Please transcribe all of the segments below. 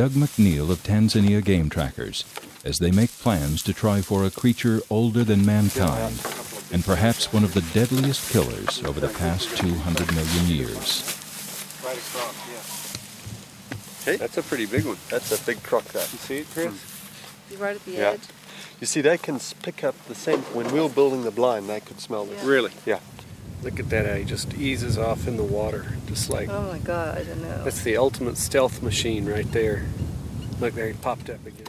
and PH Doug McNeil of Tanzania Game Trackers as they make plans to try for a creature older than mankind and perhaps one of the deadliest killers over the past 200 million years. Right across, yeah. Okay. That's a pretty big one. That's a big croc that. You see it, Chris? You right at the Yeah. edge? You see, they can pick up the scent. When we were building the blind, they could smell it. Yeah. Really? Yeah. Look at that how he just eases off in the water. Just like, Oh my god, I don't know. that's the ultimate stealth machine right there. Look, there he popped up again.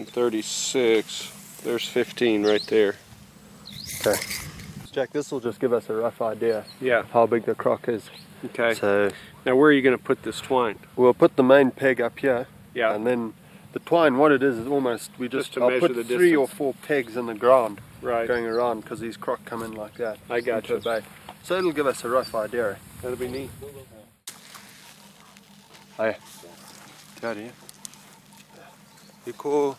And 36. There's 15 right there. Okay. Jack, this will just give us a rough idea Yeah. how big the croc is. Okay. So Now, where are you going to put this twine? we'll put the main peg up here, Yeah. and then the twine. What it is is almost we just, Just I'll put the three or four pegs in the ground Right. going around because these croc come in like that. I got you. bay. So it'll give us a rough idea. That'll be neat. Hey, Daddy, you cool?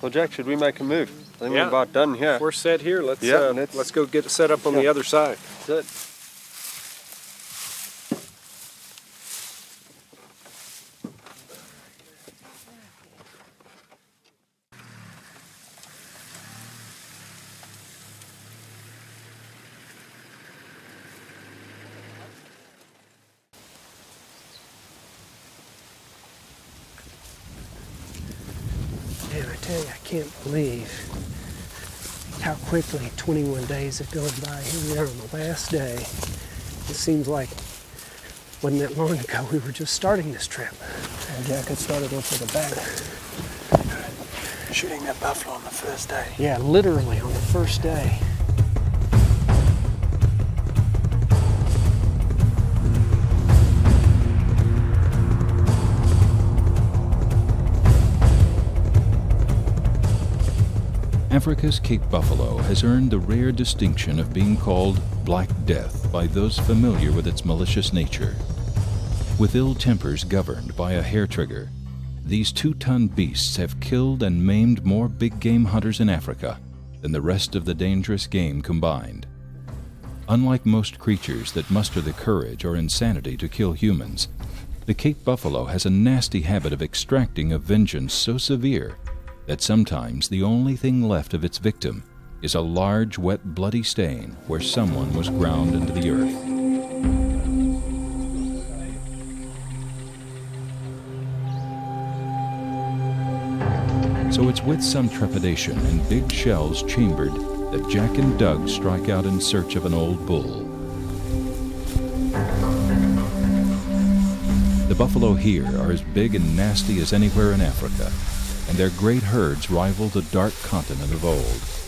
Well, Jack, should we make a move? I think Yeah. we're about done here. We're set here. Let's Yeah, uh, let's- let's go get it set up on the other side. That's it. Man, I tell you, I can't believe how quickly 21 days have gone by. Here we are on the last day. It seems like wasn't that long ago we were just starting this trip. And Jack had started off with a bang. Shooting that buffalo on the first day. Yeah, literally on the first day. Africa's Cape Buffalo has earned the rare distinction of being called Black Death by those familiar with its malicious nature. With ill tempers governed by a hair trigger, these two ton beasts have killed and maimed more big game hunters in Africa than the rest of the dangerous game combined. Unlike most creatures that muster the courage or insanity to kill humans, the Cape buffalo has a nasty habit of extracting a vengeance so severe that sometimes the only thing left of its victim is a large, wet, bloody stain where someone was ground into the earth. So it's with some trepidation and big shells chambered that Jack and Doug strike out in search of an old bull. The buffalo here are as big and nasty as anywhere in Africa, and their great herds rival the dark continent of old.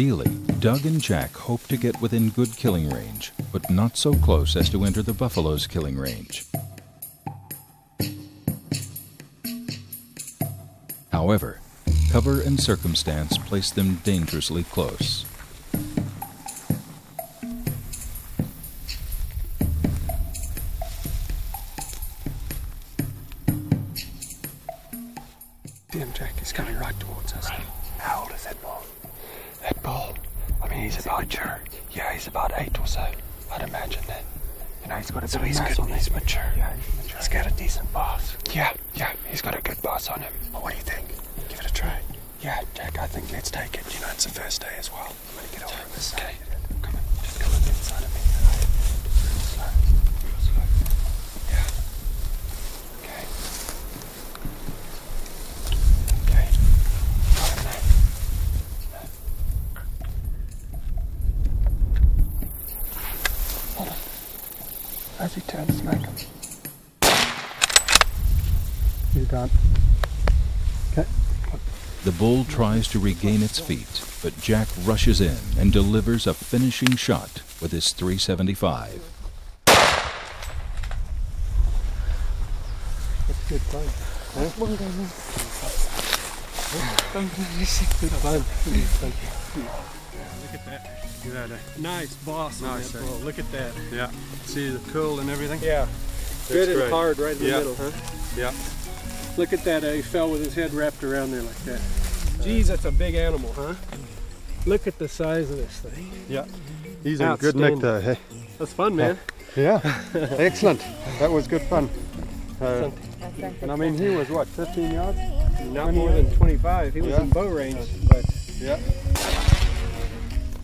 Ideally, Doug and Jack hope to get within good killing range, but not so close as to enter the buffalo's killing range. However, cover and circumstance place them dangerously close. As he turns, smack him. He's gone. Okay. The bull tries to regain its feet, but Jack rushes in and delivers a finishing shot with his 375. That's good fun. Huh? You had a Nice boss on that eh? Look at that. yeah. See the curl and everything? Yeah. Good and hard right in the Yeah. middle, huh? Yeah. Look at that. Uh, he fell with his head wrapped around there like that. Geez, that's a big animal, huh? Look at the size of this thing. Yeah. He's in good nick there. Hey. That's fun, man. Yeah. Excellent. That was good fun. Uh, and I mean, he was what, 15 yards? Not more than 25. He was Yeah. in bow range, but Yeah.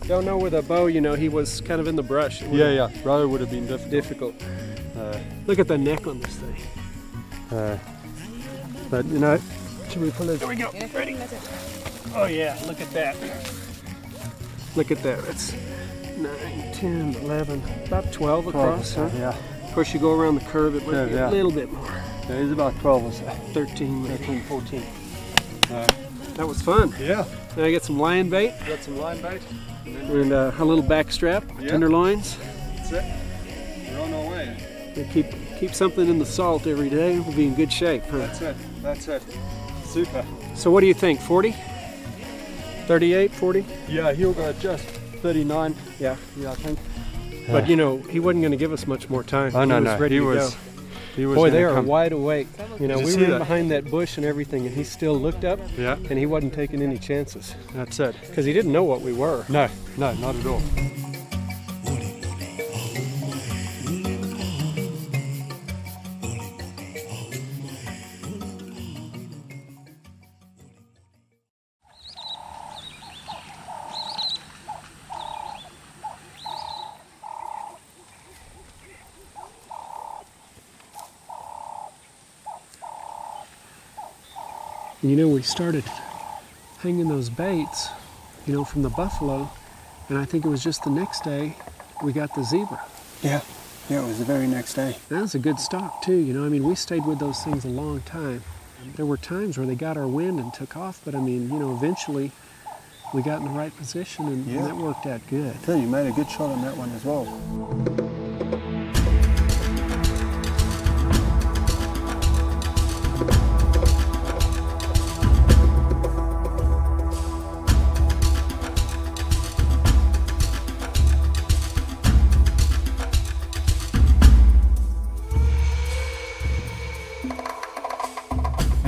Don't know with a bow. You know, he was kind of in the brush. It Yeah, yeah. Rather would have been difficult. Difficult. Uh, Look at the neck on this thing. uh, but you know, Should we pull this? There we go. Ready? Oh yeah, look at that. Look at that. It's 9, 10, 11, about 12 across, huh? yeah. Of course, you go around the curve, it might Yeah, be yeah. a little bit more. yeah, he's about 12 or so. 13, 13, 14. Uh, That was fun. yeah. Now I got some lion bait Got some line bait. and uh, a little back strap, Yeah. tenderloins. That's it. We're on our way. To keep keep something in the salt every day. We'll be in good shape. Huh? That's it. That's it. Super. So what do you think? 40? 38, 40? Yeah, he'll go just 39. Yeah. Yeah, I think. But you know, he wasn't going to give us much more time. Oh, he no, was no. ready he to was. Go. He was. Boy, gonna they are come. wide awake. You know, Did we see were that? behind that bush and everything, and he still looked up, Yeah, and he wasn't taking any chances that's it. because he didn't know what we were. No, no, not at all. And you know, we started hanging those baits, you know, from the buffalo, and I think it was just the next day we got the zebra. Yeah, yeah, it was the very next day. That was a good stock too, you know. I mean, we stayed with those things a long time. There were times where they got our wind and took off, but I mean, you know, eventually we got in the right position and, Yeah. and that worked out good. I tell you, you made a good shot on that one as well.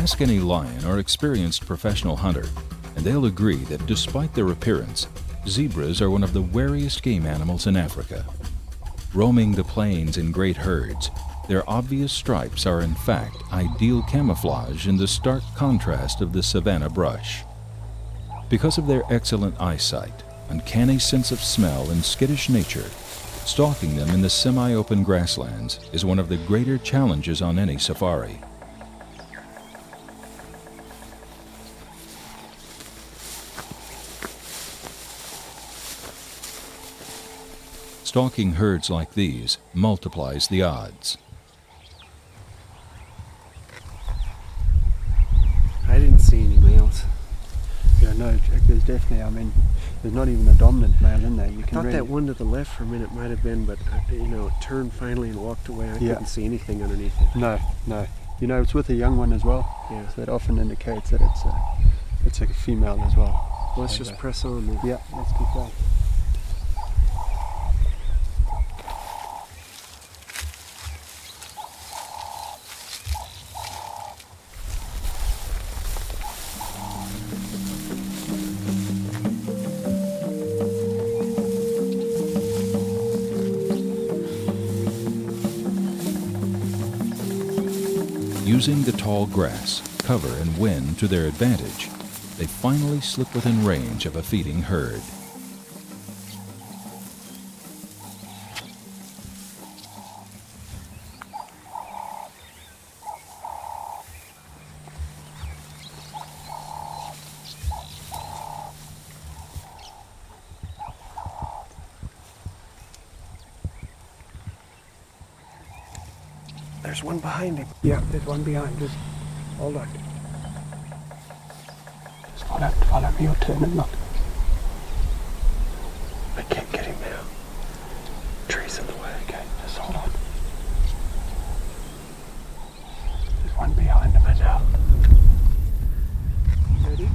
Ask any lion or experienced professional hunter, and they'll agree that despite their appearance, zebras are one of the wariest game animals in Africa. Roaming the plains in great herds, their obvious stripes are in fact ideal camouflage in the stark contrast of the savanna brush. Because of their excellent eyesight, uncanny sense of smell, and skittish nature, stalking them in the semi open grasslands is one of the greater challenges on any safari. Stalking herds like these multiplies the odds. I didn't see any males. Yeah, no, Jack, there's definitely, I mean, There's not even a dominant male in there. You I can thought really, that one to the left for a minute might have been, but uh, you know, it turned finally and walked away. I Yeah. couldn't see anything underneath it. No, no. You know, it's with a young one as well, Yeah. so it often indicates that it's a, it's like a female as well. Well, let's just Okay. press on then. Yeah, let's keep going. Tall grass, cover, and wind to their advantage, they finally slip within range of a feeding herd. Behind him. Yeah, there's one behind him. Hold on. Just follow, follow me or turn and look. I can't get him now. Trees in the way, okay? Just hold on. There's one behind him, I know. Ready?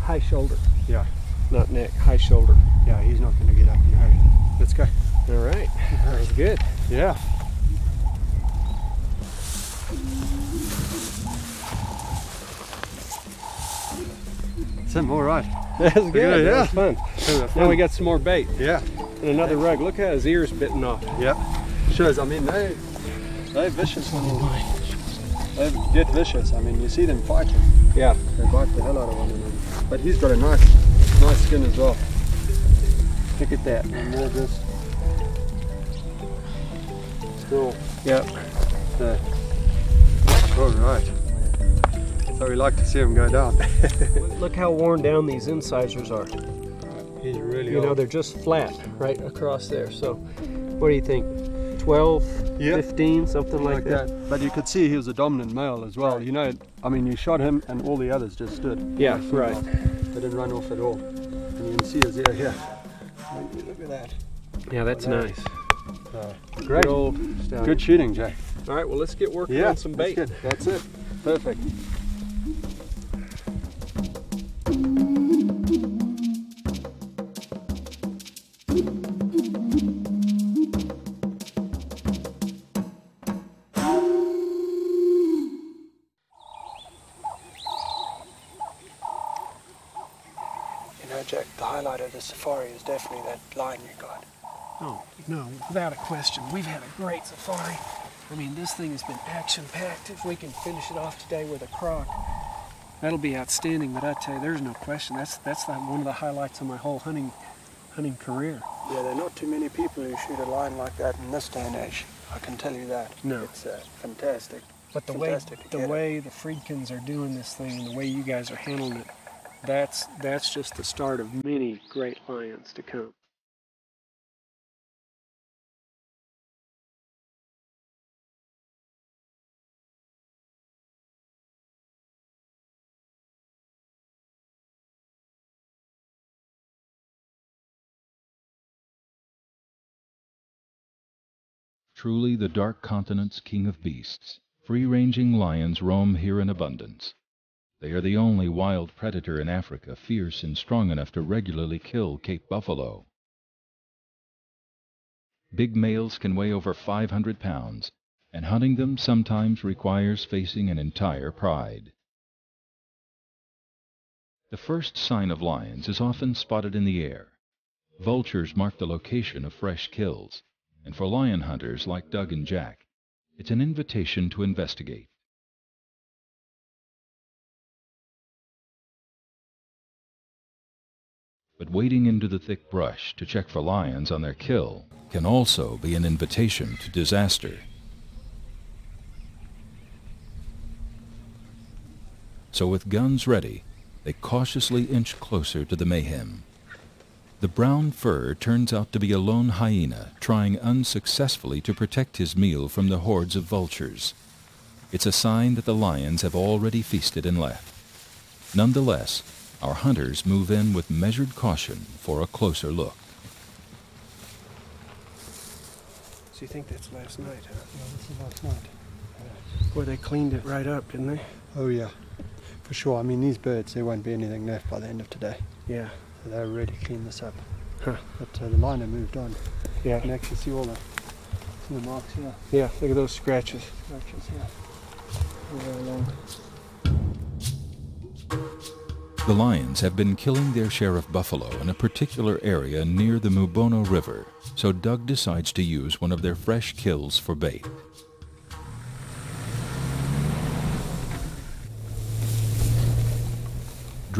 High shoulder, Yeah, not neck. High shoulder. yeah, he's not going to get up in a hurry. Let's go. All right. That was good. Yeah. Sim, all right. That was good. yeah. That was fun. Now we got some more bait Yeah, and another rug. Look how his ear's bitten off. yeah. Shows, I mean, they, they're vicious. They get vicious. I mean, you see them fighting. Yeah. They bite the hell out of one another. But he's got a nice, nice skin as well. Look at that. And more just still. Yep. Uh, all right. So we like to see him go down. Look how worn down these incisors are. He's really You know, they're just flat right across there. So, what do you think? 12, Yeah. 15, something like, like that. But you could see he was a dominant male as well. You know, I mean, you shot him and all the others just stood. Yeah, right. They didn't run off at all. And you can see his ear here. Look at that. Yeah, that's Well, nice. Uh, great. Good old. Good shooting, Jay. All right, well, let's get working Yeah, on some bait. good. That's it. Perfect. Definitely that line you got. Oh, no, without a question. We've had a great safari. I mean, this thing has been action packed. If we can finish it off today with a croc, that'll be outstanding. But I tell you, there's no question. That's that's the, one of the highlights of my whole hunting hunting career. Yeah, there are not too many people who shoot a line like that in this day and age. I can tell you that. No. It's uh, fantastic. But the way Fantastic to the get it. way the Friedkins are doing this thing and the way you guys are handling it, that's that's just the start of many great lions to come. Truly the dark continent's king of beasts, free-ranging lions roam here in abundance. They are the only wild predator in Africa fierce and strong enough to regularly kill Cape buffalo. Big males can weigh over 500 pounds, and hunting them sometimes requires facing an entire pride. The first sign of lions is often spotted in the air. Vultures mark the location of fresh kills, and for lion hunters like Doug and Jack, it's an invitation to investigate. But wading into the thick brush to check for lions on their kill can also be an invitation to disaster. So, with guns ready, they cautiously inch closer to the mayhem. The brown fur turns out to be a lone hyena trying unsuccessfully to protect his meal from the hordes of vultures. It's a sign that the lions have already feasted and left. Nonetheless, our hunters move in with measured caution for a closer look. So you think that's last night, huh? Yeah, this is last night. Boy, they cleaned it right up, didn't they? Oh yeah, for sure. I mean, these birds, there won't be anything left by the end of today. Yeah. So they'll really clean this up. Huh. But uh, the liner moved on. Yeah. You can actually see all the, see the marks here. Yeah, look at those scratches. Scratches here. Very long. The lions have been killing their share of buffalo in a particular area near the Mubono River, so Doug decides to use one of their fresh kills for bait.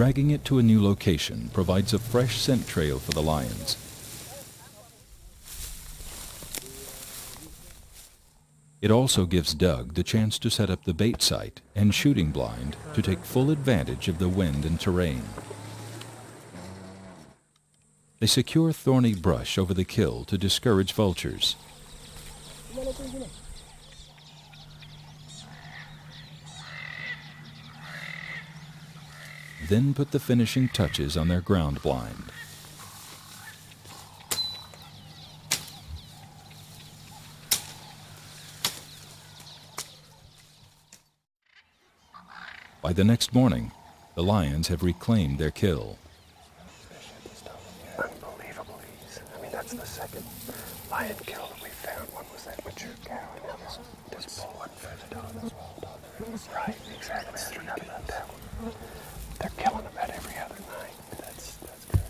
Dragging it to a new location provides a fresh scent trail for the lions. It also gives Doug the chance to set up the bait site and shooting blind to take full advantage of the wind and terrain. They secure thorny brush over the kill to discourage vultures. Then put the finishing touches on their ground blind. By the next morning, the lions have reclaimed their kill. Unbelievable ease. I mean, that's the second lion kill that we found. One was that mature cow, and now this, this bull one further down down there. Right, exactly. I forgot about that one. They're killing about every other night. That's, that's good.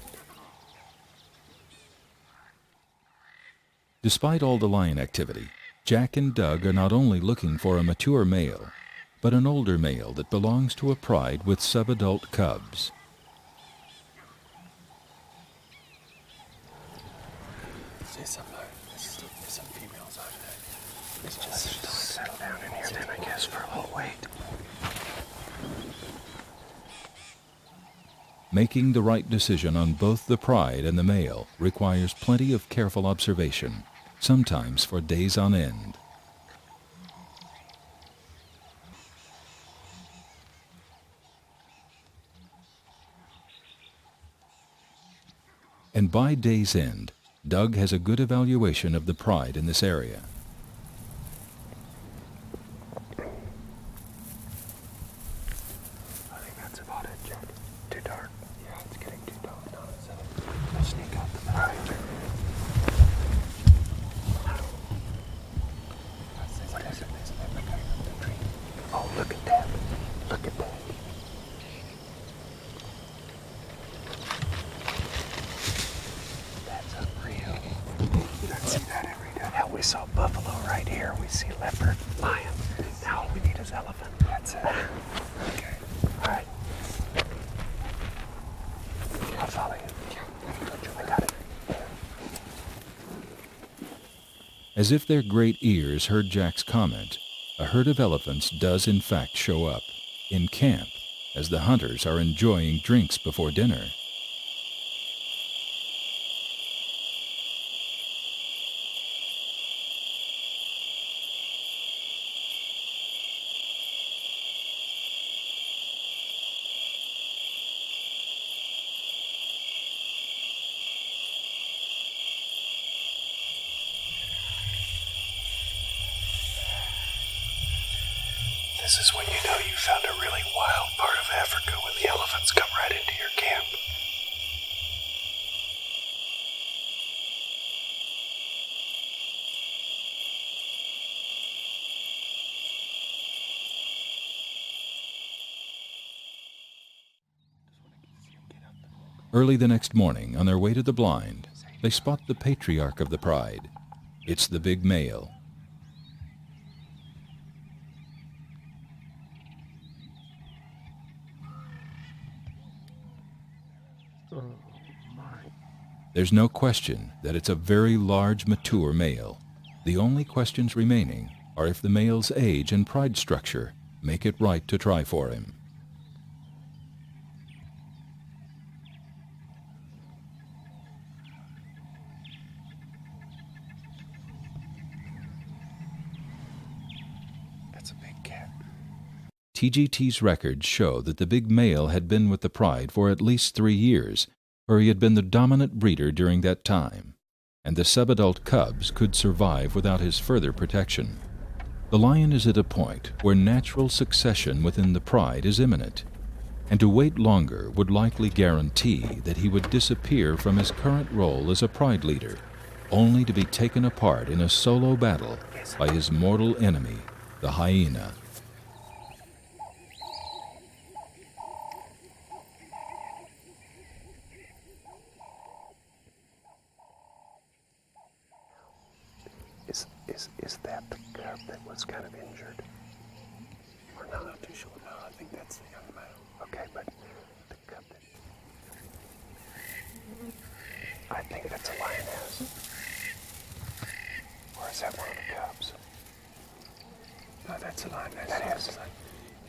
Despite all the lion activity, Jack and Doug are not only looking for a mature male, but an older male that belongs to a pride with subadult cubs. See some, there's some females over there. Let's just settle down in here then, I guess, for a little wait. Making the right decision on both the pride and the male requires plenty of careful observation, sometimes for days on end. And by day's end, Doug has a good evaluation of the pride in this area. I think that's about it, Jack. Too dark. Yeah, it's getting too dark now, so let's sneak out the back. What is it? Oh, look at that. Look at that. That's unreal. You don't see that every day. Hell, we saw buffalo right here. We see leopard, lion. Now all we need is elephant. That's it. Okay. All right. I'll follow you. I got it. As if their great ears heard Jack's comment, a herd of elephants does in fact show up, in camp, as the hunters are enjoying drinks before dinner. This is when you know you found a really wild part of Africa when the elephants come right into your camp. Early the next morning, on their way to the blind, they spot the patriarch of the pride. It's the big male. There's no question that it's a very large, mature male. The only questions remaining are if the male's age and pride structure make it right to try for him. That's a big cat. TGT's records show that the big male had been with the pride for at least three years, or he had been the dominant breeder during that time, and the subadult cubs could survive without his further protection. The lion is at a point where natural succession within the pride is imminent, and to wait longer would likely guarantee that he would disappear from his current role as a pride leader, only to be taken apart in a solo battle by his mortal enemy, the hyena. Is is is that the cub that was kind of injured? Or no, not too sure. No, I think that's the young male. Okay, but the cub that I think that's a lioness. Or is that one of the cubs? No, that's a lioness. That is.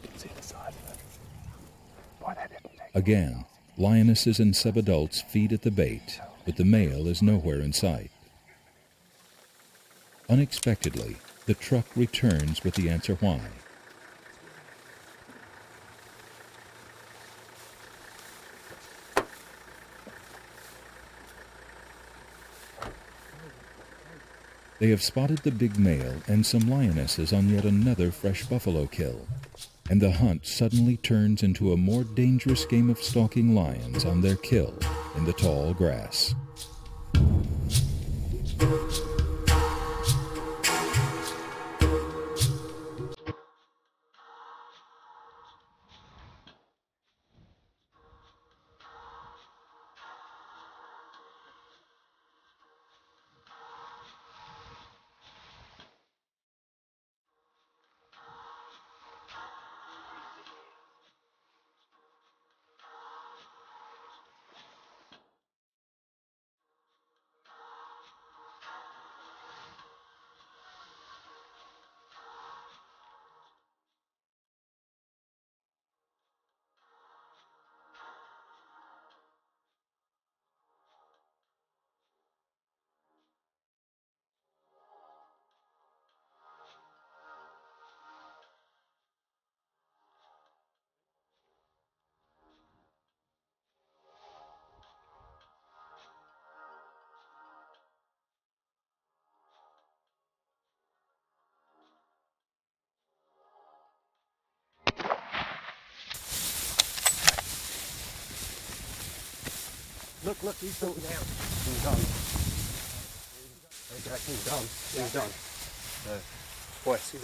You can see the size of it. Boy, that didn't take Again, lionesses and subadults feed at the bait, but the male is nowhere in sight. Unexpectedly, the truck returns with the answer why. They have spotted the big male and some lionesses on yet another fresh buffalo kill, and the hunt suddenly turns into a more dangerous game of stalking lions on their kill in the tall grass.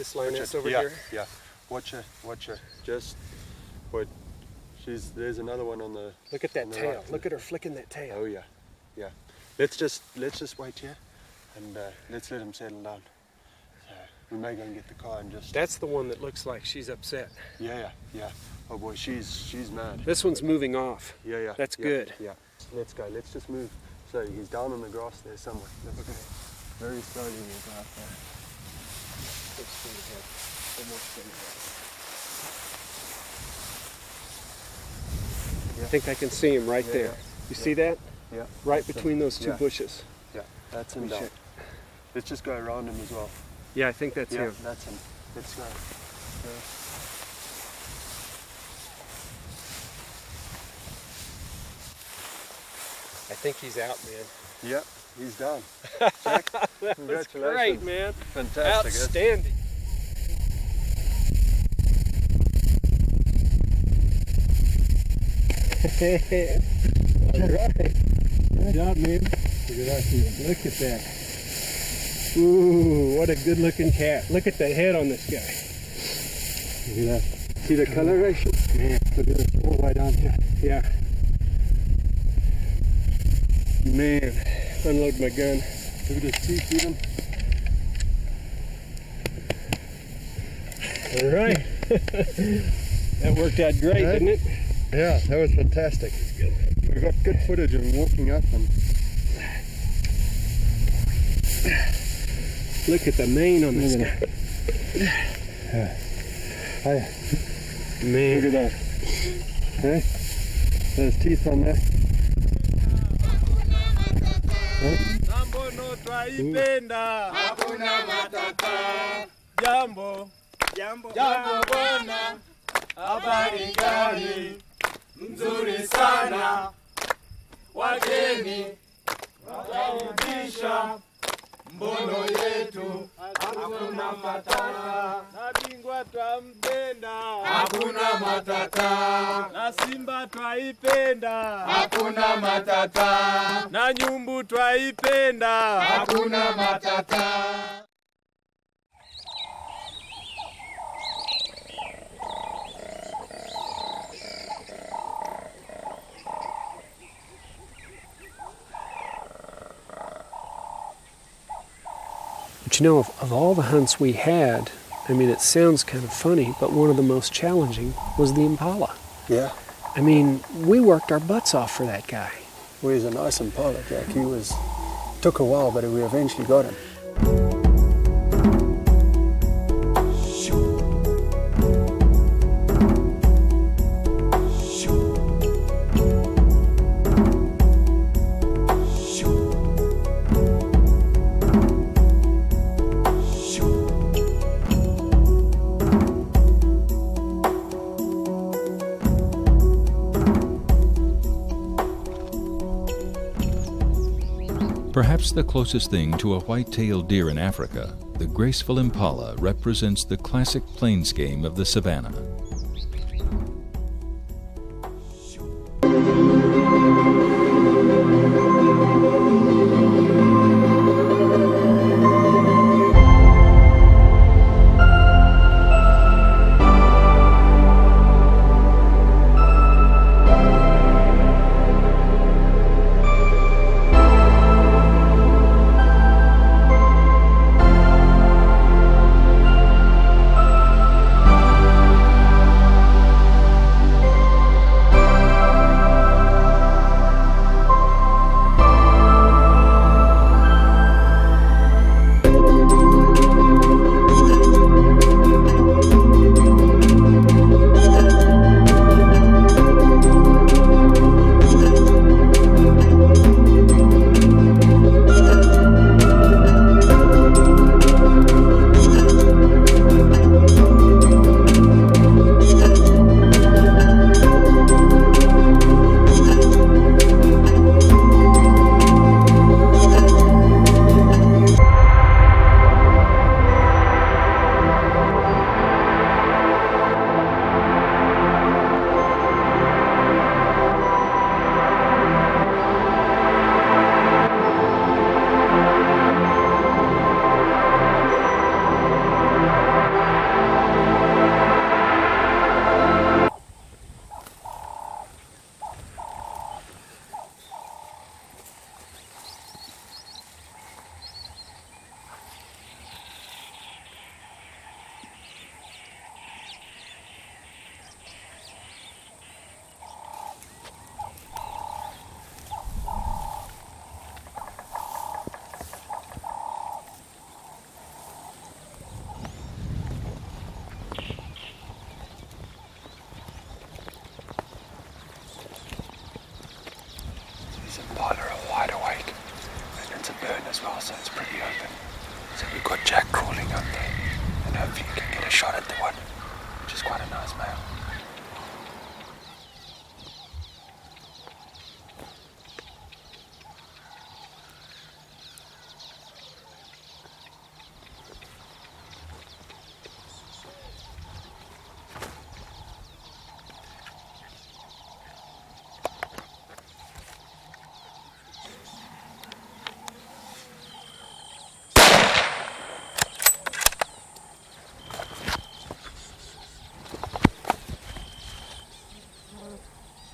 This lioness over yeah, here? Yeah. Watch her. Watch her. Just. Boy, she's. There's another one on the. Look at that tail. right. Look at her flicking that tail. Oh yeah, yeah. Let's just let's just wait here, and uh, let's let him settle down. So we may go and get the car and just. That's the one that looks like she's upset. Yeah, yeah, yeah. Oh boy, she's she's mad. This one's moving off. Yeah, yeah. That's yeah, good. Yeah. Let's go. Let's just move. So he's down on the grass there somewhere. Let's go. Very slowly we'll go out there. Let's go ahead. Almost there. I think I can see him right Yeah, there. yeah. You see that? Yeah. Right That's him. between those two Yeah. bushes. Yeah. That's him We down. Let's just go around him as well. Yeah, I think that's yeah, him. that's him. Let's go. Go. I think he's out, man. Yep, he's done. Jack, congratulations. Great, man. Fantastic. That's- Outstanding. Good job, man. Look at that. Ooh, what a good looking cat. Look at the head on this guy. Look at that. See the coloration? Man, look at this all the way down here. Yeah. Man, unload my gun. Look at his teeth even. All right. that worked out great, Right? didn't it? Yeah, that was fantastic. We got good footage of him walking up and Look at the mane on this Look guy. hey, Man. look at that. Hey, there's teeth on there. Mambo no twaipenda, hakuna matata. Jambo. Jambo. Jambo bwana, habari gani? Mzuri sana, wageni wakaribisha mbono yetu, hakuna matata. Na bingwa twampenda, hakuna matata. Na Simba twaipenda, hakuna matata. Na nyumbu twaipenda, hakuna matata. But you know, of, of all the hunts we had, I mean, it sounds kind of funny, but one of the most challenging was the impala. Yeah. I mean, we worked our butts off for that guy. Well, he's a nice impala, Jack. He was took a while, but we eventually got him. Perhaps the closest thing to a white-tailed deer in Africa, the graceful impala represents the classic plains game of the savannah.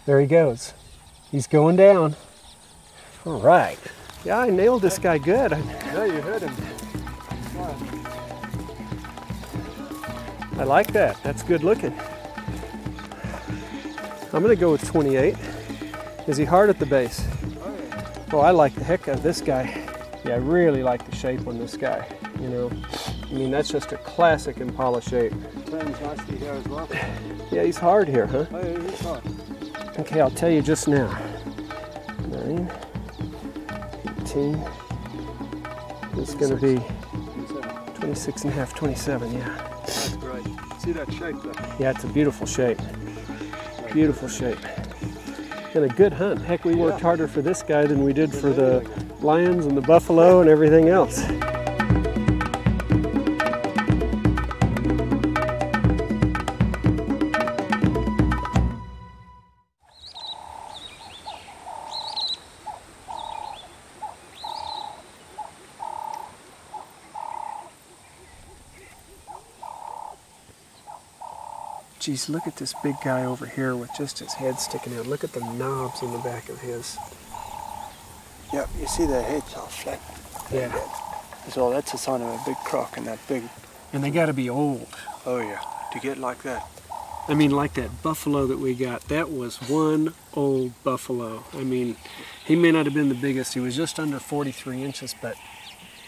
There he goes. He's going down. All right. Yeah, I nailed this guy good. I, Yeah, you heard him. I like that. That's good looking. I'm going to go with 28. Is he hard at the base? Oh, I like the heck out of this guy. Yeah, I really like the shape on this guy. You know, I mean, that's just a classic Impala shape. Turns nicely here as well. Yeah, he's hard here, huh? Oh, yeah, he's hard. Okay, I'll tell you just now. 9, 18. It's going to be 26 and a half, 27, yeah. That's great. See that shape there? Yeah, it's a beautiful shape. Beautiful shape. And a good hunt. Heck, we worked harder for this guy than we did for the lions and the buffalo and everything else. Look at this big guy over here with just his head sticking out. Look at the knobs in the back of his. Yep, you see the heads are flat. Yeah. Well, that's a sign of a big croc and that big. And they got to be old. Oh yeah, to get like that. I mean, like that buffalo that we got, that was one old buffalo. I mean, he may not have been the biggest. He was just under 43 inches, but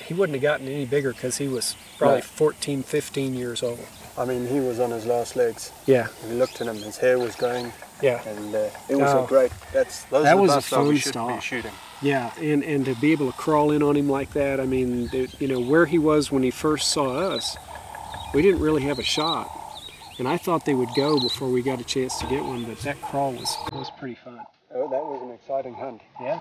he wouldn't have gotten any bigger because he was probably Right. 14, 15 years old. I mean, he was on his last legs. Yeah, you looked at him, his hair was going, yeah. and uh, it was Oh. a great. That's those That was a we fun be shooting. Yeah, and, and to be able to crawl in on him like that, I mean, you know, where he was when he first saw us, we didn't really have a shot. And I thought they would go before we got a chance to get one, but that crawl was, was pretty fun. Oh, that was an exciting hunt. Yeah.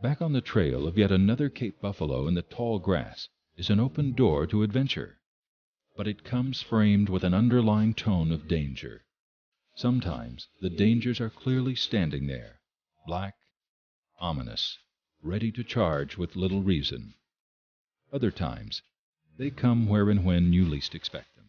Back on the trail of yet another Cape buffalo in the tall grass is an open door to adventure. But it comes framed with an underlying tone of danger. Sometimes the dangers are clearly standing there, black, ominous, ready to charge with little reason. Other times they come where and when you least expect them.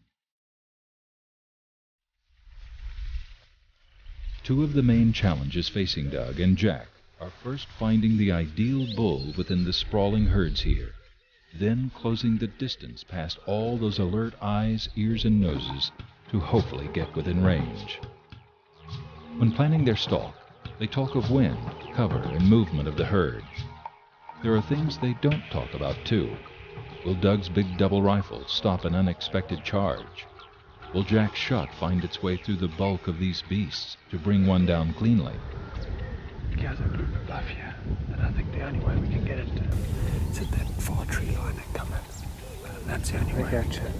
Two of the main challenges facing Doug and Jack are first finding the ideal bull within the sprawling herds here, then closing the distance past all those alert eyes, ears, and noses to hopefully get within range. When planning their stalk, they talk of wind, cover, and movement of the herd. There are things they don't talk about, too. Will Doug's big double rifle stop an unexpected charge? Will Jack's shot find its way through the bulk of these beasts to bring one down cleanly? There's a group above here, and I think the only way we can get it is at that far tree line that come in. And that's the only way. gotcha. So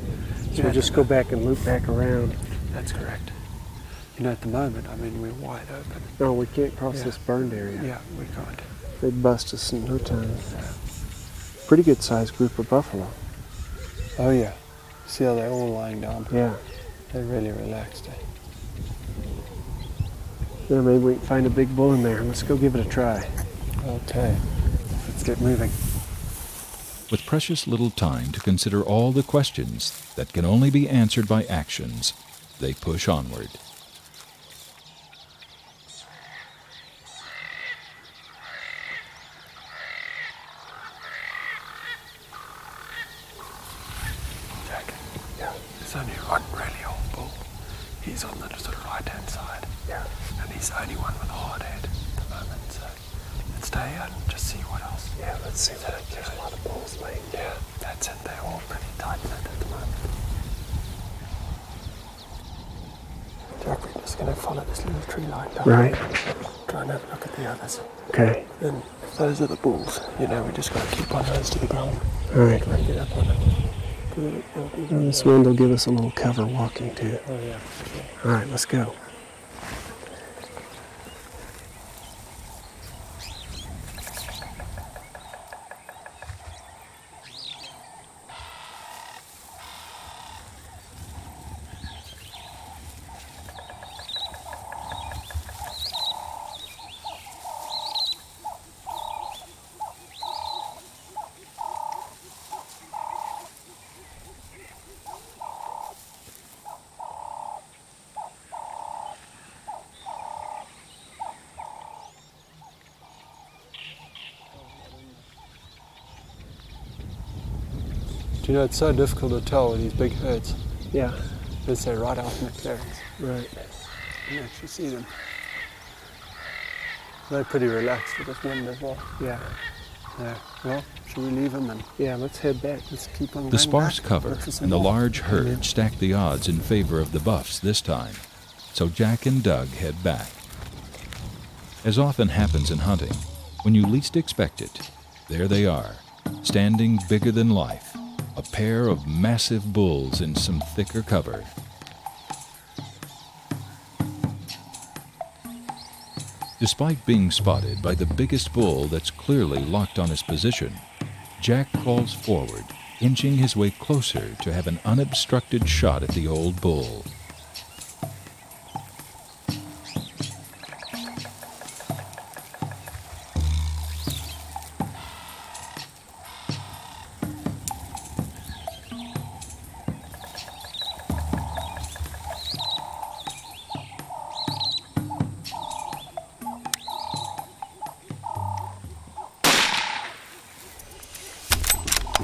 Yeah. we'll just go back and loop back around. That's correct. You know, at the moment, I mean, we're wide open. No, we can't cross Yeah. this burned area. Yeah, we can't. They'd bust us in no time. Pretty good sized group of buffalo. Oh yeah. See how they're all lying down? Yeah. They're really relaxed. Eh? Yeah, maybe we can find a big bull in there. Let's go give it a try. Okay. Let's get moving. With precious little time to consider all the questions that can only be answered by actions, they push onward. Jack. Yeah. There's only one really old bull. He's on the sort of right hand side. Yeah. And he's the only one with a hard head at the moment. So let's stay here and just see what else. Yeah, let's see that. There's a lot of bulls laying. Yeah, that's it. They're all pretty tight knit at the moment. Jack, we're just going to follow this little tree line down. Right. Try and have a look at the others. Okay. And if those are the bulls, you know, we to keep our nose to the ground. All right. And get up on it- it'll Well, this wind will give us a little cover walking too. Oh yeah. All right, let's go. You know it's so difficult to tell with these big herds? Yeah. Because they're right out in the clearings. Right. You can actually see them. They're pretty relaxed with this wind as well. Yeah. Yeah. Well, should we leave them and Yeah, let's head back. let's keep on The going sparse back? cover Look for some and the more. large herd stack the odds in favor of the Buffs this time, so Jack and Doug head back. As often happens in hunting, when you least expect it, there they are, standing bigger than life, a pair of massive bulls in some thicker cover. Despite being spotted by the biggest bull that's clearly locked on his position, Jack crawls forward, inching his way closer to have an unobstructed shot at the old bull.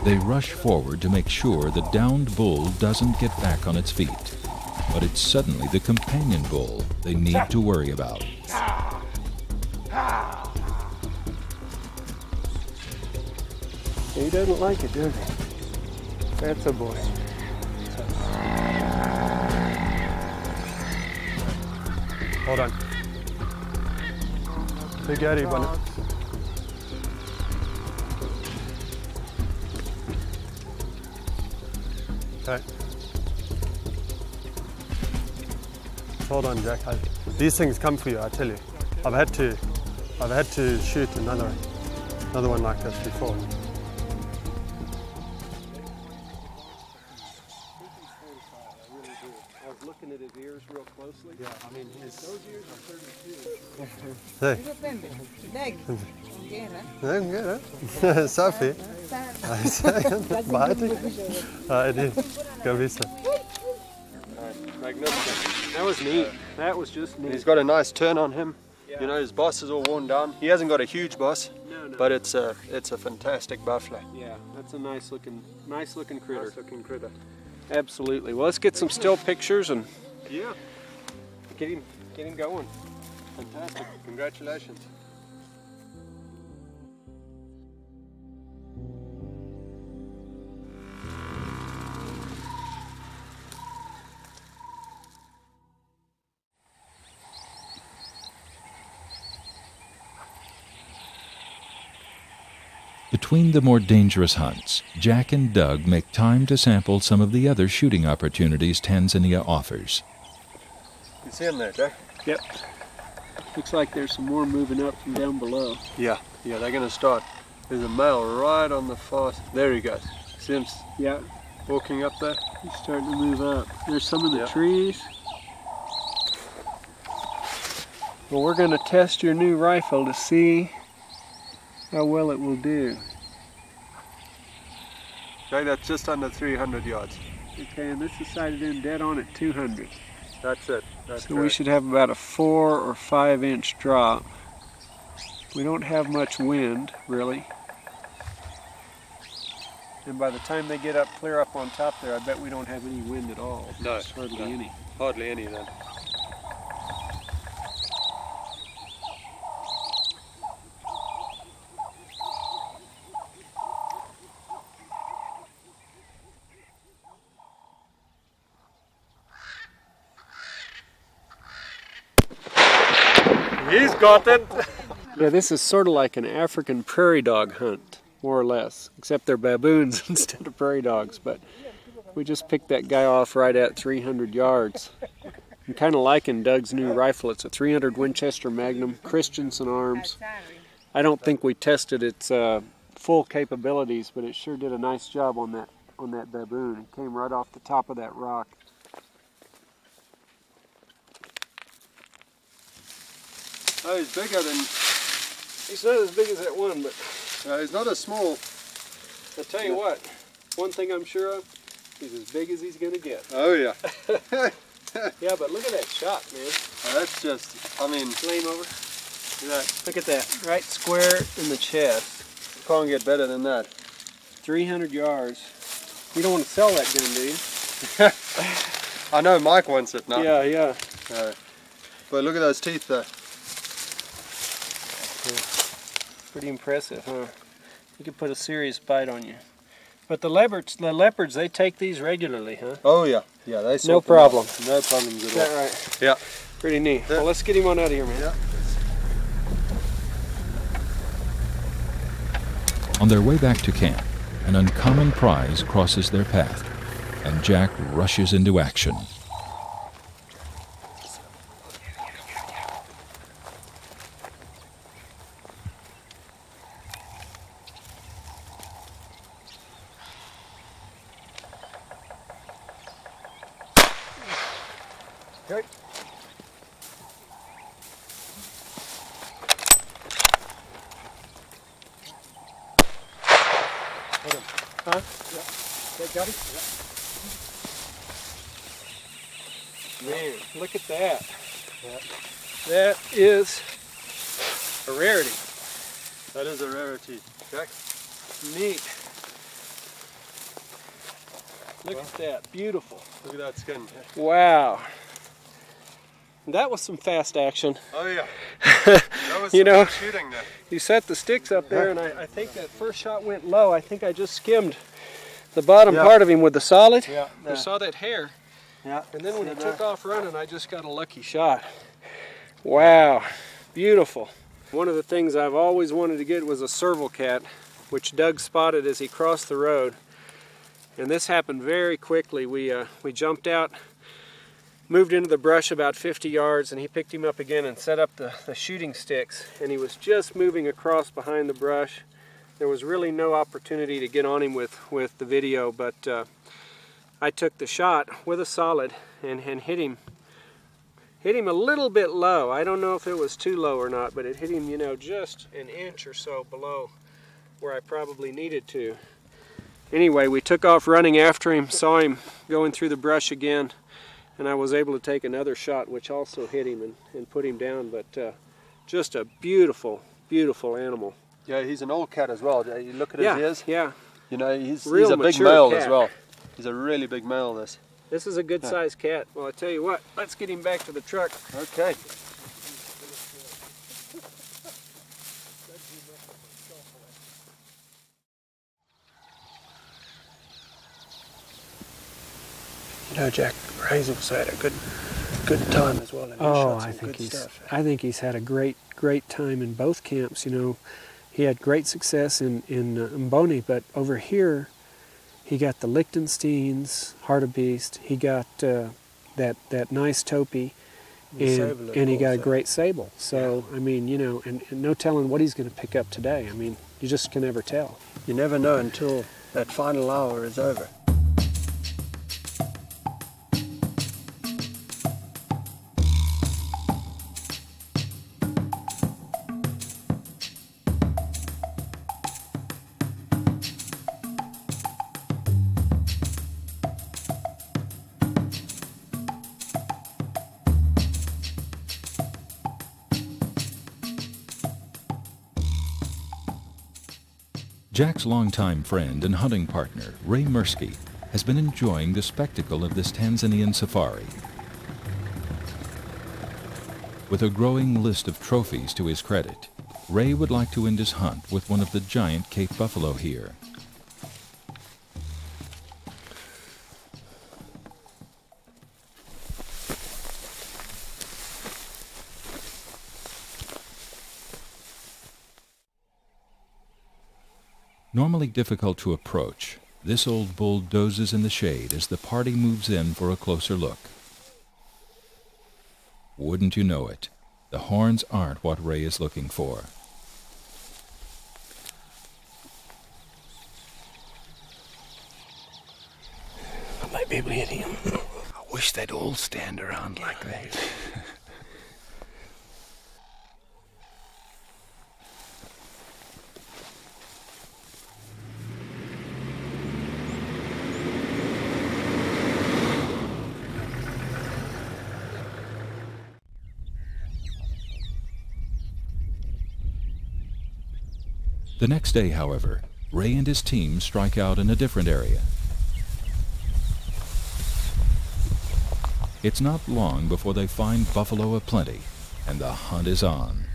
They rush forward to make sure the downed bull doesn't get back on its feet. But it's suddenly the companion bull they need to worry about. He doesn't like it, does he? That's a boy. Hold on. Big Eddie, Okay. Hold on, Jack. I, these things come for you. I tell you. I've had to, I've had to shoot another, another one like this before. I was looking at his ears real closely. Yeah, I mean, his, Those ears are 32. hey, Depende. Deg. Guerra. é, é, Sophie. Ah, Eddie, Gavisa. Magnificent. That was neat. That was just neat. He's got a nice turn on him. You know, his boss is all worn down. He hasn't got a huge boss, no, no. but it's a it's a fantastic buffalo. yeah, that's a nice looking, nice looking critter. Nice looking critter. Absolutely. Well, let's get some still pictures and Yeah, get him, get him going. fantastic. Congratulations. Between the more dangerous hunts, Jack and Doug make time to sample some of the other shooting opportunities Tanzania offers. You see him there, Jack? Yep. Looks like there's some more moving up from down below. Yeah, yeah, they're gonna start. There's a male right on the far. There he goes. See him Yeah, walking up there? he's starting to move up. There's some in the Yeah. trees. Well, we're going to test your new rifle to see how well it will do. Okay, that's just under 300 yards. Okay, and this is sighted in dead on at 200. That's it. That's So we should have about a four or five inch drop. We don't have much wind, really. And by the time they get up clear up on top there, I bet we don't have any wind at all. No, There's hardly no. any. Hardly any then. He's got it. Yeah, this is sort of like an African prairie dog hunt, more or less, except they're baboons instead of prairie dogs. But we just picked that guy off right at 300 yards. I'm kind of liking Doug's new rifle. It's a 300 Winchester Magnum, Christensen arms. I don't think we tested its uh, full capabilities, but it sure did a nice job on that on that baboon. It came right off the top of that rock. Oh, he's bigger than. He's not as big as that one, but Uh, he's not as small. I'll tell you what, one thing I'm sure of, he's as big as he's gonna get. Oh yeah. Yeah, but look at that shot, man. Uh, that's just. I mean, Flame over. Look at that, right square in the chest. can't get better than that. 300 yards. You don't want to sell that gun, do you? I know Mike wants it now. Yeah, yeah. Uh, but look at those teeth though. Pretty impressive, huh? You could put a serious bite on you. But the leopards, the leopards, they take these regularly, huh? Oh yeah, yeah. They No sort them problem. out. No problems Is at that all. right? Yeah. Pretty neat. Yeah. Well, let's get him on out of here, man. Yeah. On their way back to camp, an uncommon prize crosses their path, and Jack rushes into action. Huh? Okay, got it? Man, look at that. That is a rarity. That is a rarity. Jack. Neat. Look at that. Beautiful. That skin. Wow. That was some fast action. Oh yeah. That was You some know- shooting there. You set the sticks up there, and I, I think that first shot went low. I think I just skimmed the bottom Yeah. part of him with the solid. Yeah. You saw that hair. Yeah. And then when he took off running, I just got a lucky shot. Wow, beautiful. One of the things I've always wanted to get was a serval cat, which Doug spotted as he crossed the road. And this happened very quickly. We, uh, we jumped out, moved into the brush about 50 yards, and he picked him up again and set up the, the shooting sticks. And he was just moving across behind the brush. There was really no opportunity to get on him with, with the video, but uh, I took the shot with a solid and, and hit him hit him a little bit low. I don't know if it was too low or not, but it hit him, you know, just an inch or so below where I probably needed to. Anyway, we took off running after him, saw him going through the brush again, and I was able to take another shot which also hit him and, and put him down, but uh, just a beautiful, beautiful animal. Yeah, he's an old cat as well. You look at yeah, his ears. yeah. You know, he's, Real he's a big male as well. He's a really big male. This. This is a good sized cat. Well, I tell you what, let's get him back to the truck. Okay. You know, Jack Hazel's had a good, good time as well. Oh, I think he's. stuff. I think he's had a great, great time in both camps. You know, he had great success in in uh, Mboni, but over here, he got the Lichtensteins, hartebeest. He got uh, that that nice topi, and and he got a great sable. So I mean, you know, and, and no telling what he's going to pick up today. I mean, you just can never tell. You never know until that final hour is over. Jack's longtime friend and hunting partner, Ray Mirsky, has been enjoying the spectacle of this Tanzanian safari. With a growing list of trophies to his credit, Ray would like to end his hunt with one of the giant Cape buffalo here. Normally difficult to approach, this old bull dozes in the shade as the party moves in for a closer look. Wouldn't you know it, the horns aren't what Ray is looking for. I might be able to hit him. I wish they'd all stand around like that. The next day, however, Ray and his team strike out in a different area. It's not long before they find buffalo aplenty, and the hunt is on.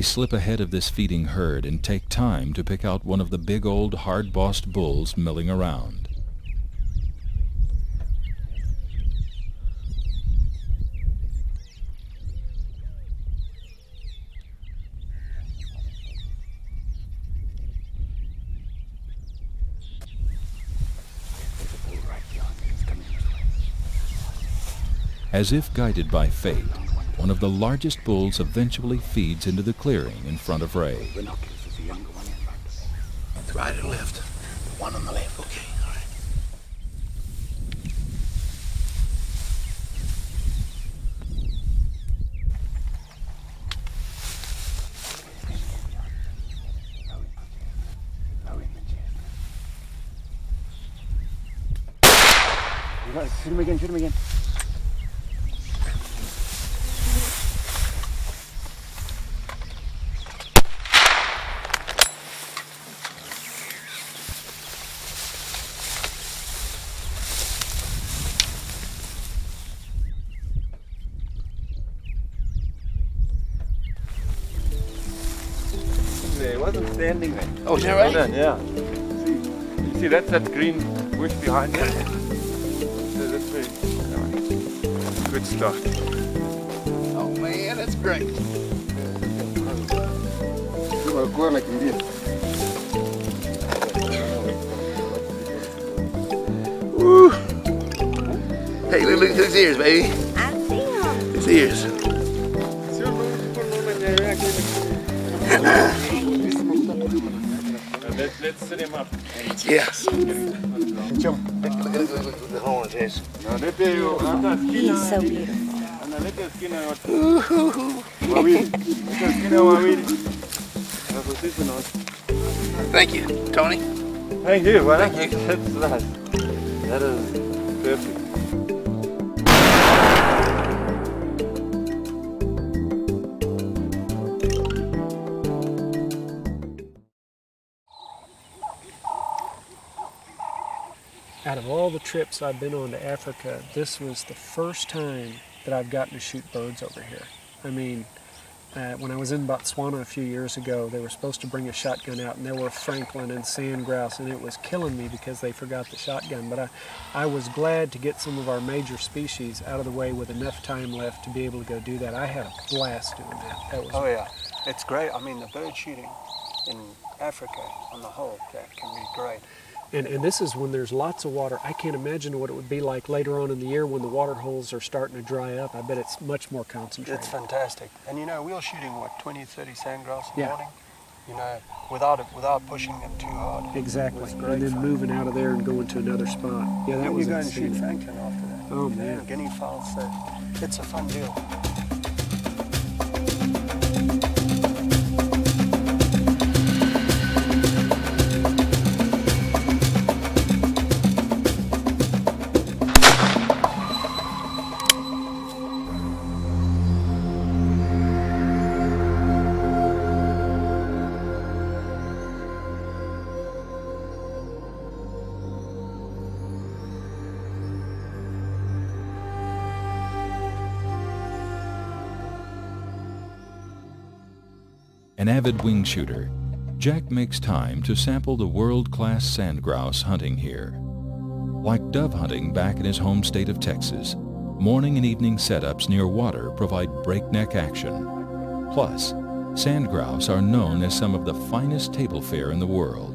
They slip ahead of this feeding herd and take time to pick out one of the big old hard-bossed bulls milling around. As if guided by fate, one of the largest bulls eventually feeds into the clearing in front of Ray. Right or left? The one on the left, okay. All right. Shoot him again, shoot him again. He wasn't standing there. Oh, is that right? Well done, yeah. See, you see that's that green bush behind it? Yeah, that's very. Good stuff. Oh man, that's great. Alikuwa. Woo. Hey, look, look at his ears, baby. I see him. His ears. Let's, let's set him up. Yes. Jump. Look, look, look, look, look, the horns, yes. Now let the anda He's so esquina. beautiful. Anda let the esquina. Wawili. Let the esquina wawili. That's what this is on. Thank you, Tony. Thank you, brother. Thank you. That's nice. That is trips I've been on to Africa, this was the first time that I've gotten to shoot birds over here. I mean, uh, when I was in Botswana a few years ago, they were supposed to bring a shotgun out, and there were francolin and sand grouse, and it was killing me because they forgot the shotgun. But I, I was glad to get some of our major species out of the way with enough time left to be able to go do that. I had a blast doing that. That was Oh yeah, it's great. I mean, the bird shooting in Africa on the whole, that can be great. And, and this is when there's lots of water. I can't imagine what it would be like later on in the year when the water holes are starting to dry up. I bet it's much more concentrated. It's fantastic. And you know, we were shooting what 20, 30 sandgrouse in the Yeah. morning. You know, without it, without pushing them too hard. Exactly. It was great And then fun. moving out of there and going to another spot. Yeah, that Then was you're going to shoot. francolin after that. Oh man. guinea fowls. So it's a fun deal. An avid wing shooter, Jack makes time to sample the world-class sand grouse hunting here. Like dove hunting back in his home state of Texas, morning and evening setups near water provide breakneck action. Plus, sand grouse are known as some of the finest table fare in the world.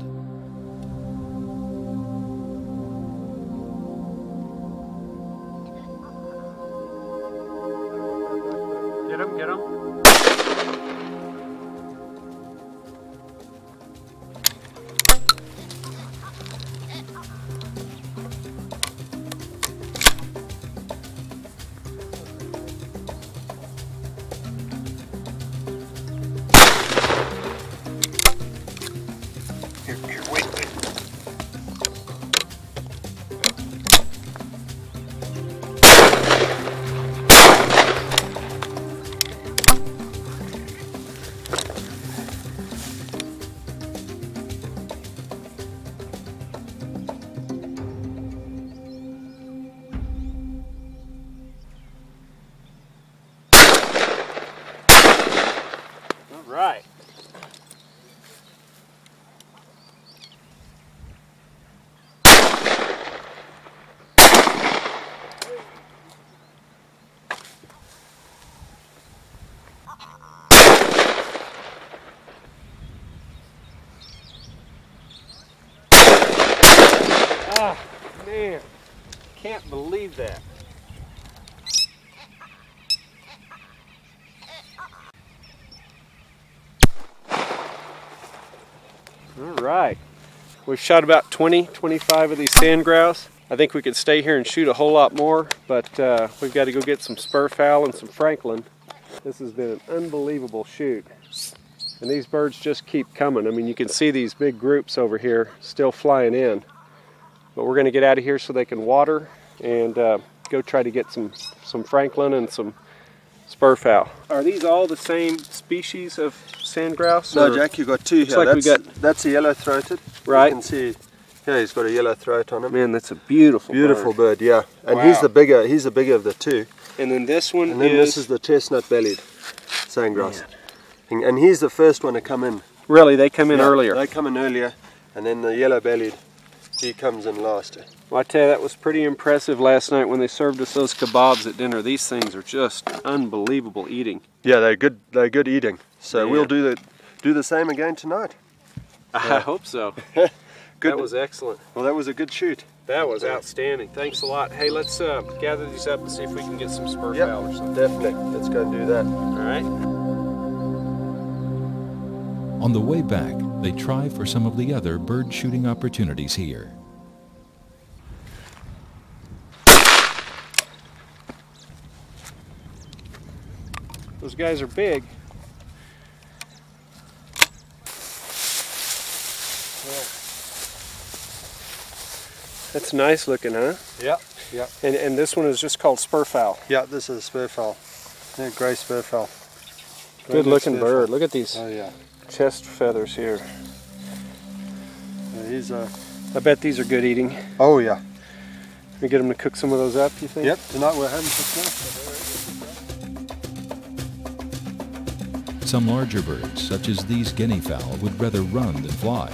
Believe that. All right. We've shot about 20, 25 of these sand grouse. I think we could stay here and shoot a whole lot more, but uh, we've got to go get some spur fowl and some francolin. This has been an unbelievable shoot. And these birds just keep coming. I mean, you can see these big groups over here still flying in. But we're going to get out of here so they can water and uh, go try to get some, some francolin and some spur fowl. Are these all the same species of sand grouse? No, or- Jack, you've got two here. like we that's, that's a yellow throated. Right. You can see here he's got a yellow throat on him. Man, that's a beautiful Beautiful bird. bird, yeah. And he's the bigger he's the bigger of the two. And then this one And then is, this is the chestnut bellied sandgrouse. And, and he's the first one to come in. really they come in Yeah, earlier. They come in earlier and then the yellow bellied he comes in last. Well, I tell you, that was pretty impressive last night when they served us those kebabs at dinner. These things are just unbelievable eating. Yeah, they're good they're good eating. So Yeah. we'll do the do the same again tonight. I hope so. Good. That was excellent. Well that was a good shoot. That was outstanding. Thanks a lot. Hey, let's uh, gather these up and see if we can get some spur Yep. fowl or something. Definitely. Let's go and do that. All right. On the way back, they try for some of the other bird shooting opportunities here. Those guys are big. That's nice looking, huh? Yeah. Yeah. And, and this one is just called spurfowl. Yeah, this is a spur fowl. Yeah, grey spurfowl. Good looking spur bird. Look at these Oh yeah. Chest feathers here. These, He's a I bet these are good eating. Oh yeah. We get them to cook some of those up, you think? Yep. Tonight we're having some Some larger birds, such as these guinea fowl, would rather run than fly.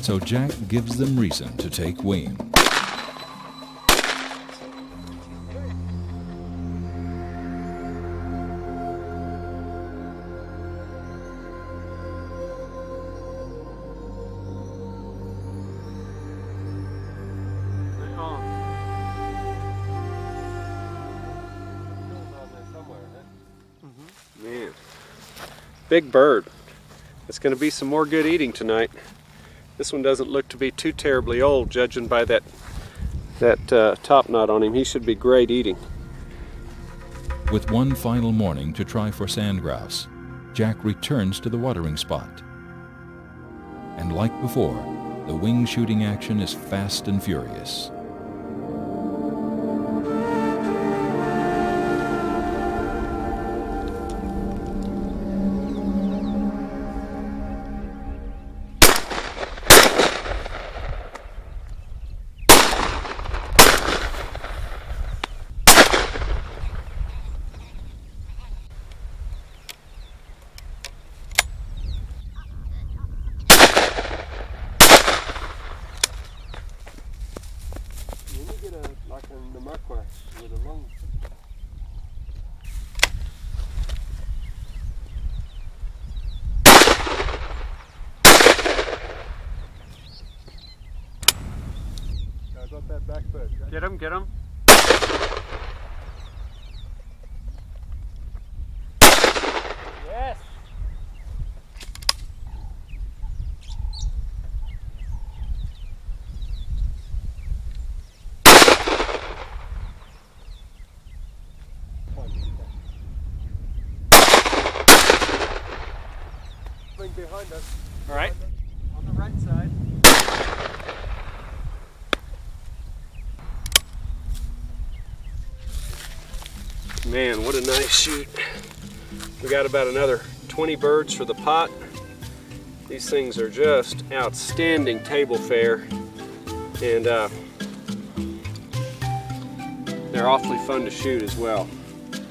So Jack gives them reason to take wing. Big bird. It's going to be some more good eating tonight. This one doesn't look to be too terribly old, judging by that that uh, top knot on him. He should be great eating. With one final morning to try for sand grouse, Jack returns to the watering spot. And like before, the wing shooting action is fast and furious. That back bird. Jack. Get him, get him. Yes. Behind us. All right. On the right side. Man, what a nice shoot. We got about another 20 birds for the pot. These things are just outstanding table fare. And uh, they're awfully fun to shoot as well.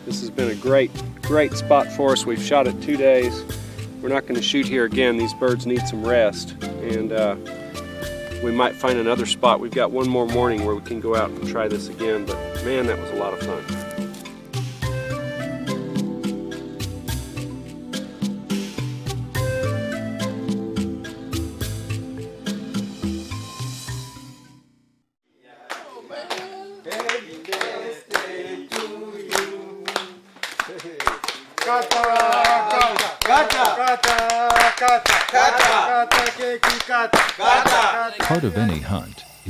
This has been a great, great spot for us. We've shot it two days. We're not going to shoot here again. These birds need some rest. And uh, we might find another spot. We've got one more morning where we can go out and try this again. But man, that was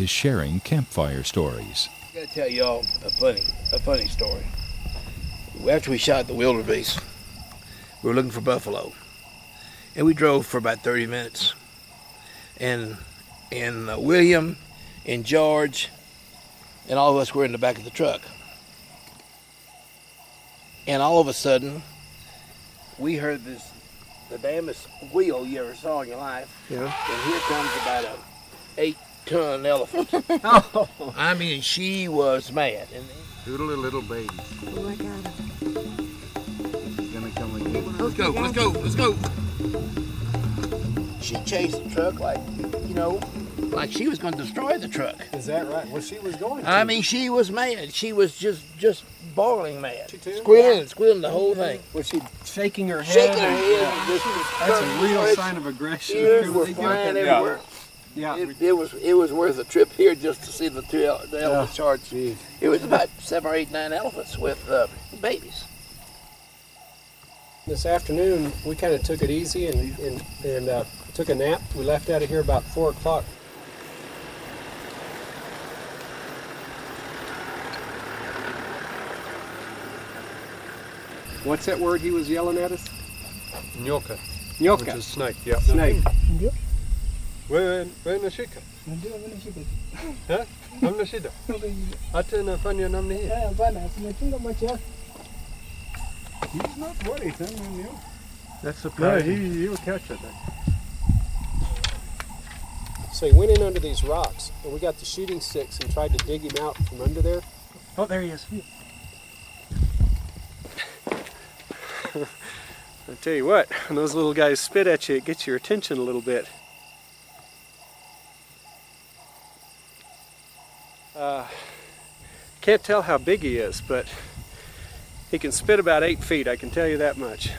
is sharing campfire stories. I gotta tell y'all a funny, a funny story. After we shot the wildebeest, we were looking for buffalo, and we drove for about 30 minutes. And and uh, William and George and all of us were in the back of the truck. And all of a sudden, we heard this the damnest wheel you ever saw in your life. Yeah. And here comes about a eight ton elephant. I mean, she was mad. And Doodle little baby. Oh my God. Gonna come again. let's go, let's go, let's go. She chased the truck like, you know, like she was going to destroy the truck. Is that right? Well, she was going I mean, she was mad. She was just, just boiling mad, She too? squealing, squealing the whole thing, mm-hmm. Was she shaking her head? shaking her head. and That's a real sign of aggression. Ears were flying everywhere. Yeah. It, it was it was worth a trip here just to see the two ele- the elephant charge. It was about seven or eight, nine elephants with uh, babies. This afternoon, we kind of took it easy and, and, and uh, took a nap. We left out of here about 4 o'clock. What's that word he was yelling at us? Nyoka, Nyoka. which Nyoka. is snake. Yeah. Snake. Where where nashika? Huh? Namna shida. Hata nafanya namna hii. That's the Yeah, he he will catch it. So he went in under these rocks, and we got the shooting sticks and tried to dig him out from under there. Oh, there he is. I tell you what, when those little guys spit at you, it gets your attention a little bit. Uh, can't tell how big he is, but he can spit about eight feet. I can tell you that much.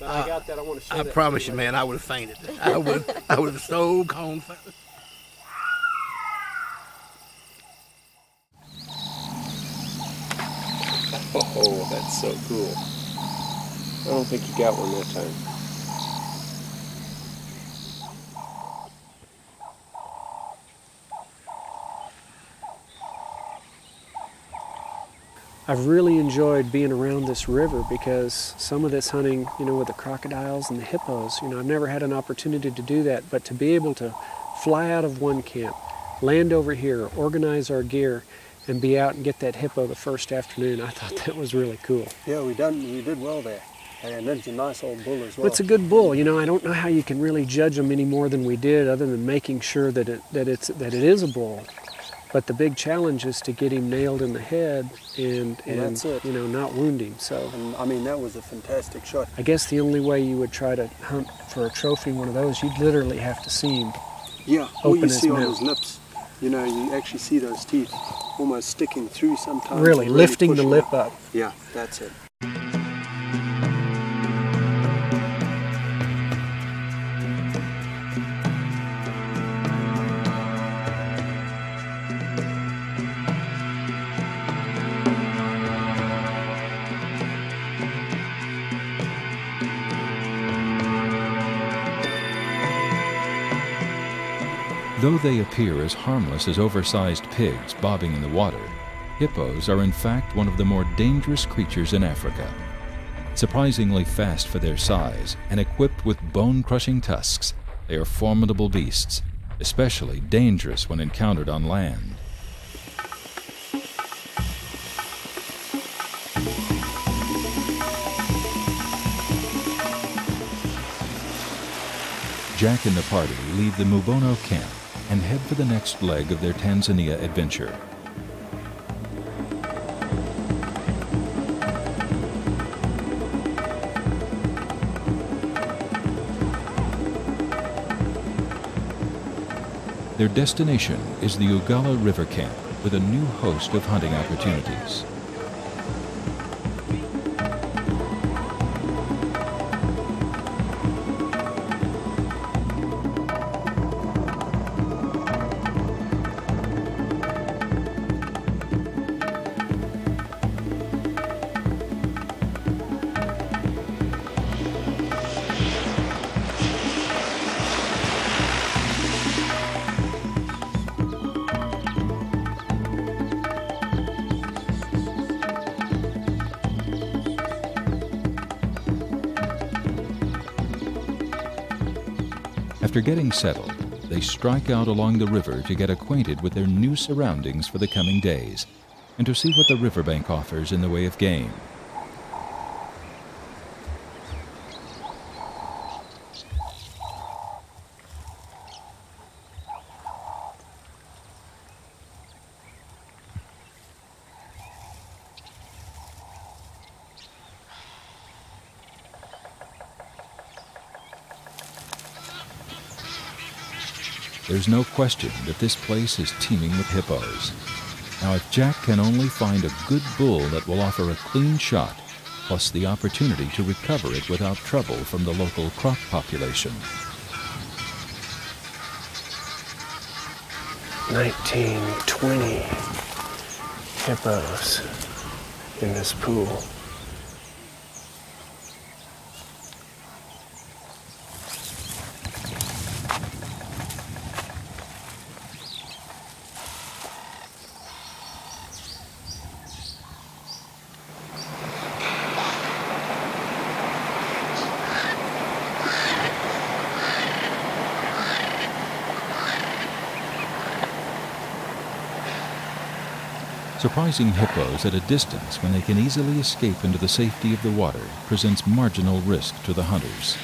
But I Uh, got that. I want to show I that promise you, later. man, I would have fainted. I would I would have so gone. Oh, that's so cool. I don't think you got one that time. I've really enjoyed being around this river because some of this hunting, you know, with the crocodiles and the hippos, you know, I've never had an opportunity to do that, but to be able to fly out of one camp, land over here, organize our gear, and be out and get that hippo the first afternoon, I thought that was really cool. Yeah, we done. We did well there, and that's a nice old bull as well. Well, it's a good bull. You know, I don't know how you can really judge them any more than we did, other than making sure that it that it's that it is a bull. But the big challenge is to get him nailed in the head and and it. you know not wound him. So And I mean, that was a fantastic shot. I guess the only way you would try to hunt for a trophy one of those, you'd literally have to see him. Yeah, all Open you see on mouth. his lips, you know, you actually see those teeth almost sticking through sometimes. Really, and lifting the lip out. up. Yeah, that's it. Though they appear as harmless as oversized pigs bobbing in the water, hippos are in fact one of the more dangerous creatures in Africa. Surprisingly fast for their size and equipped with bone crushing tusks, they are formidable beasts, especially dangerous when encountered on land. Jack and the party leave the Mubono camp and head for the next leg of their Tanzania adventure. Their destination is the Ugala River Camp with a new host of hunting opportunities. Getting settled, they strike out along the river to get acquainted with their new surroundings for the coming days and to see what the riverbank offers in the way of game. There's no question that this place is teeming with hippos. Now, if Jack can only find a good bull that will offer a clean shot, plus the opportunity to recover it without trouble from the local croc population. Nineteen, twenty hippos in this pool. Surprising hippos at a distance when they can easily escape into the safety of the water presents marginal risk to the hunters.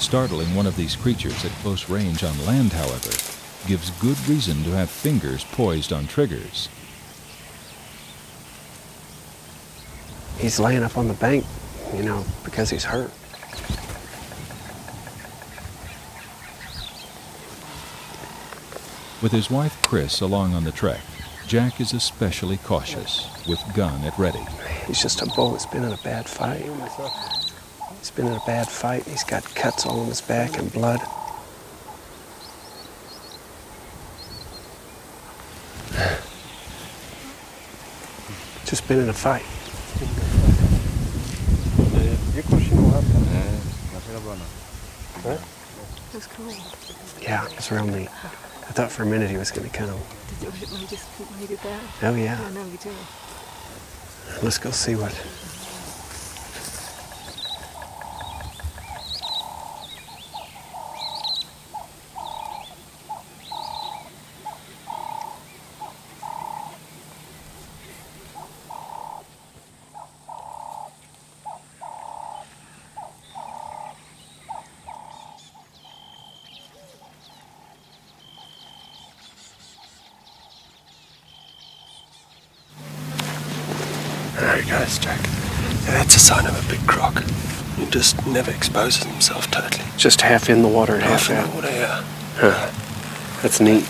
Startling one of these creatures at close range on land, however, gives good reason to have fingers poised on triggers. He's laying up on the bank, you know, because he's hurt. With his wife Chris along on the trek, Jack is especially cautious, with gun at ready. He's just a bull that's been in a bad fight. He's been in a bad fight. He's got cuts all on his back and blood. Just been in a fight. That's cool. Yeah, it was real neat. I thought for a minute he was going to come. Did you when just when you did that? Oh, yeah. I know you do. Let's go see what. There he goes, Jack. Yeah, that's a sign of a big croc. He just never exposes himself totally. Just half in the water and half Half out. the water, yeah. Huh. That's neat.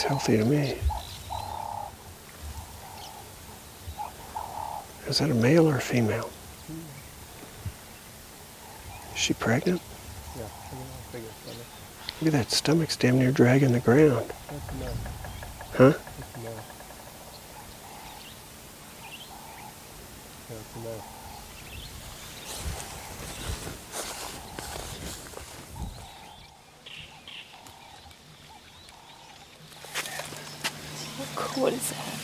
Looks healthy to me. Is that a male or a female? Is she pregnant? Yeah, Look at that stomach's damn near dragging the ground. That's a male. Huh? That's a male. Yeah, it's a male. What cool is that?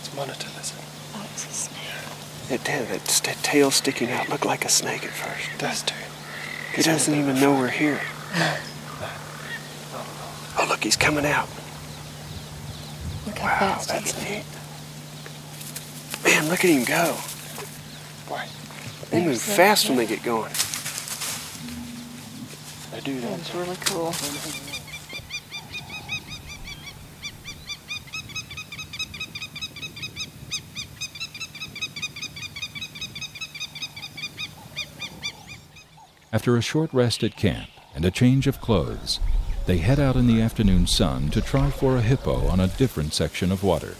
It's monitor lizard. Oh, it's a snake. That, tail- that st- tail sticking out looked like a snake at first. It does too. He doesn't even know we're here. Oh, look, he's coming out. Look how Wow, fast that's he's neat. Man, look at him go. Why? They move There's that- fast when they get going. They do that. That's really cool. After a short rest at camp and a change of clothes, They head out in the afternoon sun to try for a hippo on a different section of water.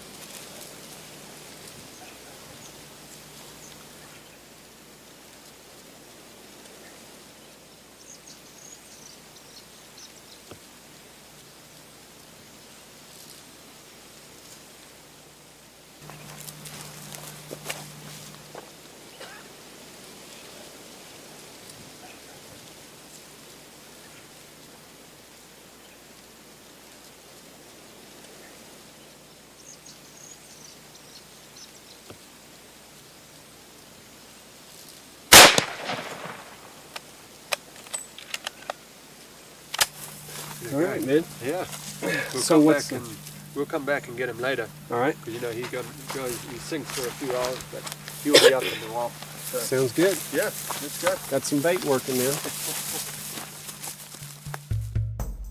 So come what's back and we'll come back and get him later. All right. Because you know he got goes he sinks for a few hours, but he'll be up in the wall. So, Sounds good. yeah, let's go. Got some bait working now.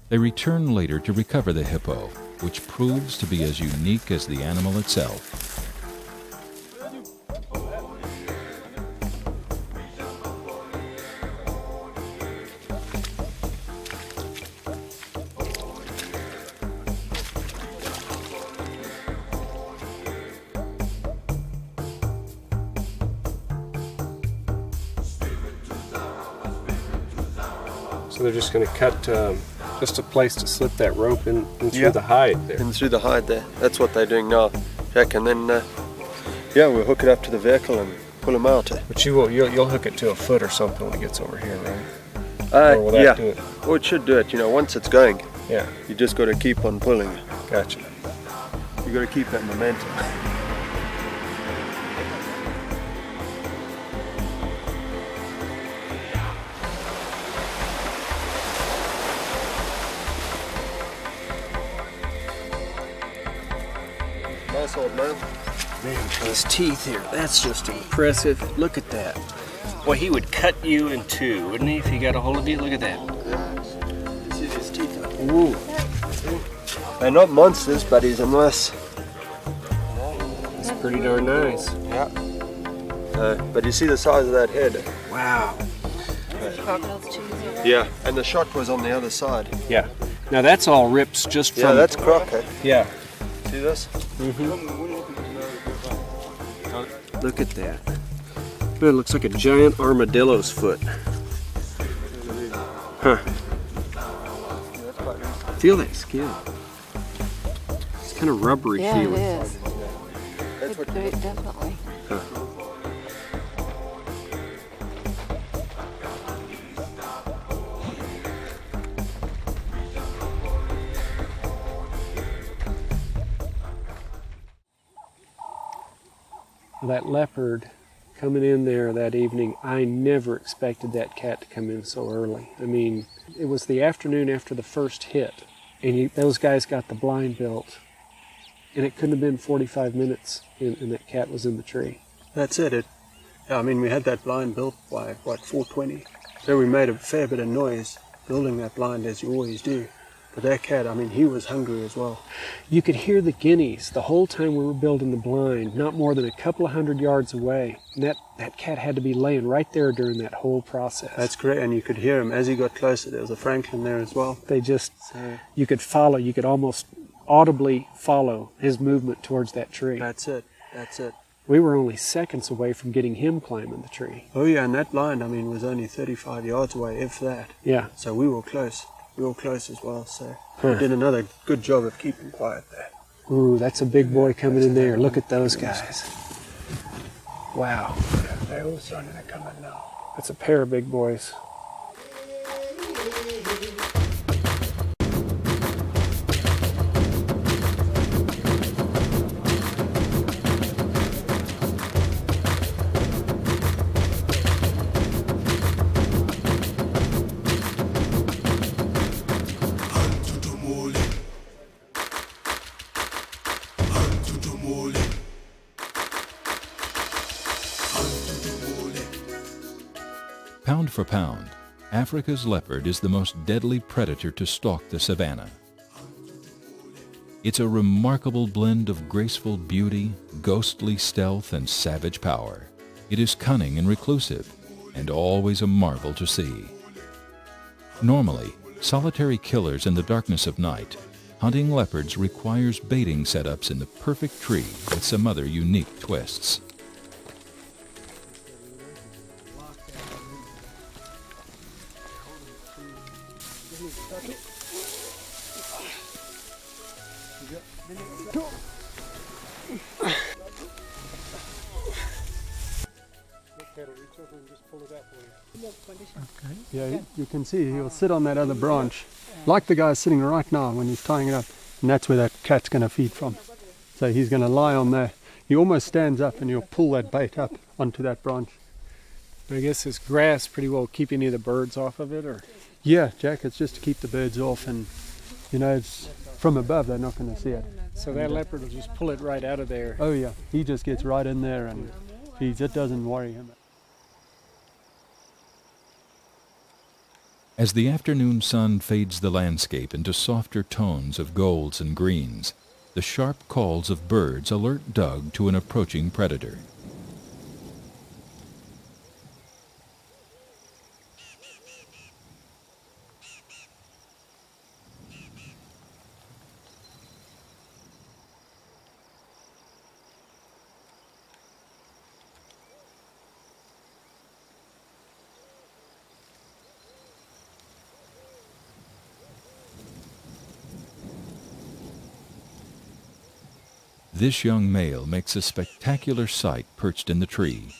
They return later to recover the hippo, which proves to be as unique as the animal itself. Cut um, just a place to slip that rope in, in through Yeah. the hide there. And through the hide there. That's what they're doing now, Jack. And then, uh, yeah, we'll hook it up to the vehicle and pull him out. But you will you'll, you'll hook it to a foot or something when it gets over here, right? Uh, or will that yeah. do it? Or it should do it. You know, once it's going, Yeah, you just got to keep on pulling. gotcha. You got to keep that momentum. teeth here, that's just impressive. Look at that. Boy, he would cut you in two, wouldn't he, if he got a hold of you? Look at that. See his teeth? Ooh, They're not monsters, but he's a nice. that's pretty darn nice. Yeah. Uh, but you see the size of that head? Wow. Crocodile's cheesy, right? Yeah. And the shot was on the other side. Yeah. Now that's all rips just from. Yeah, that's croc. Yeah. See this? Look at that. Man, it looks like a giant armadillo's foot. Huh. Feel that skin. It's kind of rubbery Yeah, it feeling. is. That's It, it definitely. That leopard coming in there that evening, I never expected that cat to come in so early. I mean, it was the afternoon after the first hit, and those guys got the blind built, and it couldn't have been 45 minutes, and, and that cat was in the tree. That's it. It. I mean, we had that blind built by what 420. So we made a fair bit of noise building that blind as you always do. But that cat, I mean, he was hungry as well. You could hear the guineas the whole time we were building the blind, not more than a couple of hundred yards away. And that, that cat had to be laying right there during that whole process. That's great, and you could hear him as he got closer. There was a francolin there as well. they just, So you could follow, you could almost audibly follow his movement towards that tree. that's it. That's it. We were only seconds away from getting him climbing the tree. Oh yeah, and that blind, I mean, was only 35 yards away, if that. Yeah. So we were close. Were close as well. So Huh. we did another good job of keeping quiet there. Ooh, that's a big boy coming in there. Look at those guys. Wow. They're all starting to come in now. That's a pair of big boys. For pound, Africa's leopard is the most deadly predator to stalk the savanna. It's a remarkable blend of graceful beauty, ghostly stealth, and savage power. It is cunning and reclusive, and always a marvel to see. Normally, Solitary killers in the darkness of night, hunting leopards requires baiting setups in the perfect tree with some other unique twists. Yeah, you- you can see he'll sit on that other branch, like the guy's sitting right now when he's tying it up, and that's where that cat's going to feed from. So he's going to lie on there. He almost stands up and he'll pull that bait up onto that branch. I guess this grass pretty well keep any of the birds off of it, or Yeah, Jack, it's just to keep the birds off, and you know, it's from above, they're not going to see it. so that leopard will just pull it right out of there. Oh, yeah, he just gets right in there and feeds. It doesn't worry him. As the afternoon sun fades the landscape into softer tones of golds and greens, the sharp calls of birds alert Doug to an approaching predator. This young male makes a spectacular sight perched in the tree.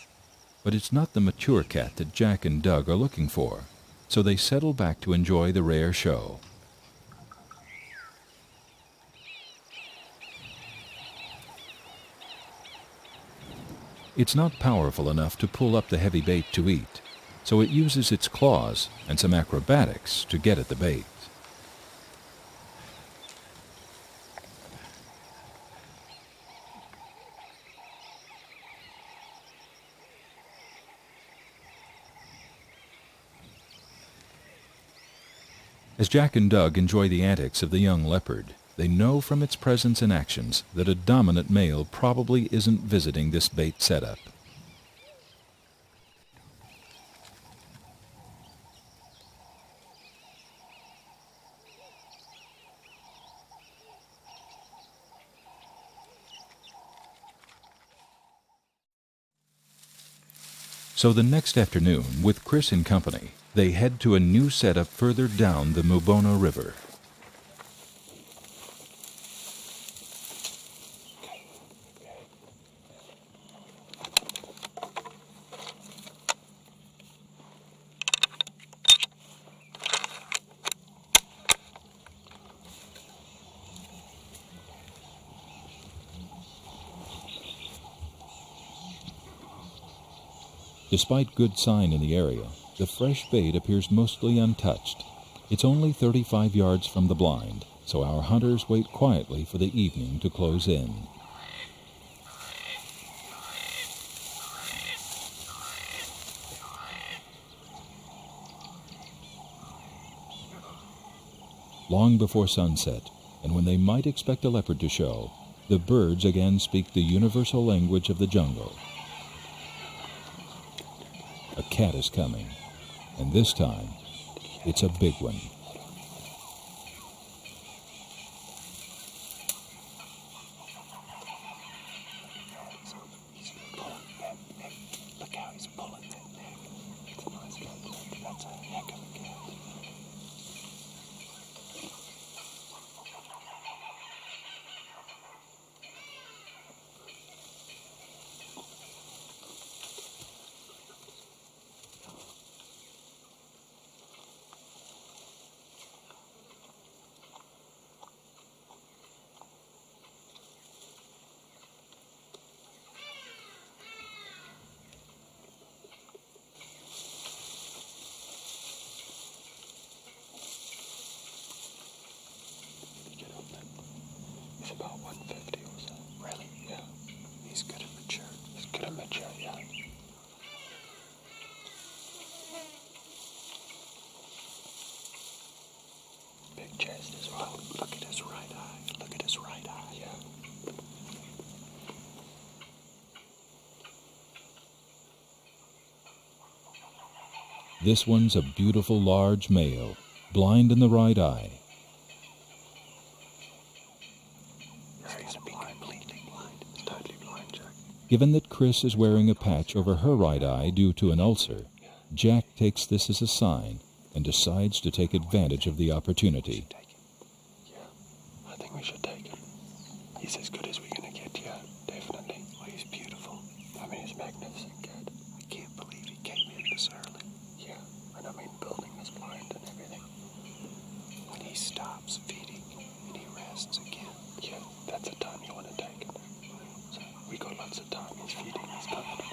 But it's not the mature cat that Jack and Doug are looking for, so they settle back to enjoy the rare show. It's not powerful enough to pull up the heavy bait to eat, so it uses its claws and some acrobatics to get at the bait. As Jack and Doug enjoy the antics of the young leopard, they know from its presence and actions that a dominant male probably isn't visiting this bait setup. So the next afternoon, with Chris and company, they head to a new setup further down the Mubona River. Despite good sign in the area, the fresh bait appears mostly untouched. It's only 35 yards from the blind, so our hunters wait quietly for the evening to close in. Long before sunset, and when they might expect a leopard to show, the birds again speak the universal language of the jungle. A cat is coming, and this time it's a big one. Look how he's pulling that neck. It's nice. That's a heck of a cat. Get up then. He's about 150 or so. Really? Yeah. He's good and mature. He's good and mature, yeah. Big chest as well. Look at his right eye. Look at his right eye, yeah. This one's a beautiful large male, blind in the right eye. Given that Chris is wearing a patch over her right eye due to an ulcer, Jack takes this as a sign and decides to take advantage of the opportunity. I think we should take him. He's as good as we're gonna get, yeah, definitely. Well, he's beautiful. I mean, he's magnificent cat. I can't believe he came in this early. Yeah, and I mean, building this blind and everything. When he stops feeding and he rests again, yeah, that's the time you want to take him. So we got lots of time. He's feeding, he's comfortable.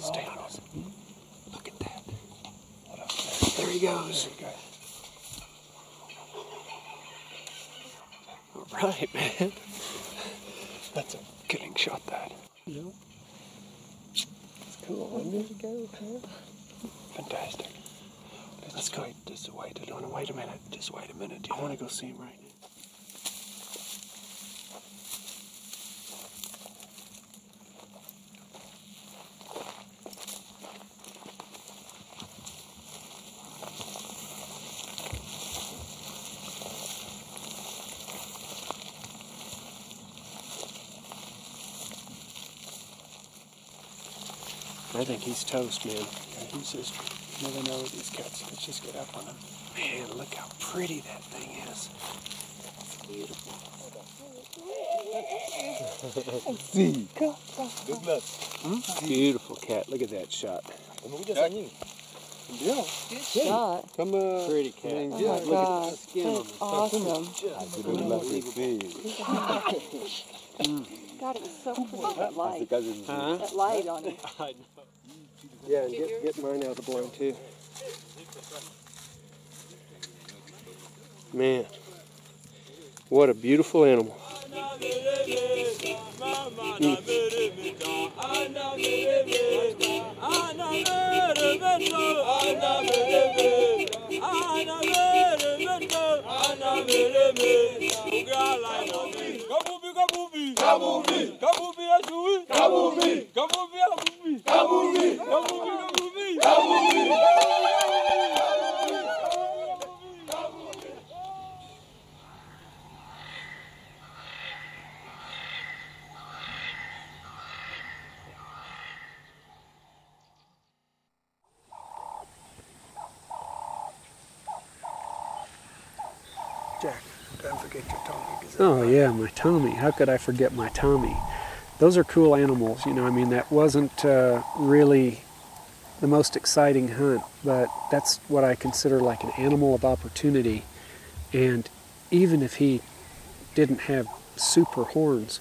Stay on us. Look at that. There he goes. All right, man. That's a killing shot, that. Yeah. It's cool. There you go, man. Fantastic. Let's go. Just wait. Want to wait a minute. Just wait a minute. I want to go see him right now. I think he's toast, man. Yeah, he's just, you never know with these cats. Let's just get up on him. Man, look how pretty that thing is. Beautiful Beautiful cat. Look at that shot. Yeah. Good shot. Come on. Pretty cat. Oh my god. That's awesome. Mm. God, it was so pretty. That light. That light on it. Yeah, and get, get mine out of the blind too. Man, what a beautiful animal. Jack, don't forget your Tommy Oh yeah, my Tommy. How could I forget my Tommy? Those are cool animals. You know, I mean, that wasn't uh, really the most exciting hunt, but that's what I consider like an animal of opportunity. And even if he didn't have super horns,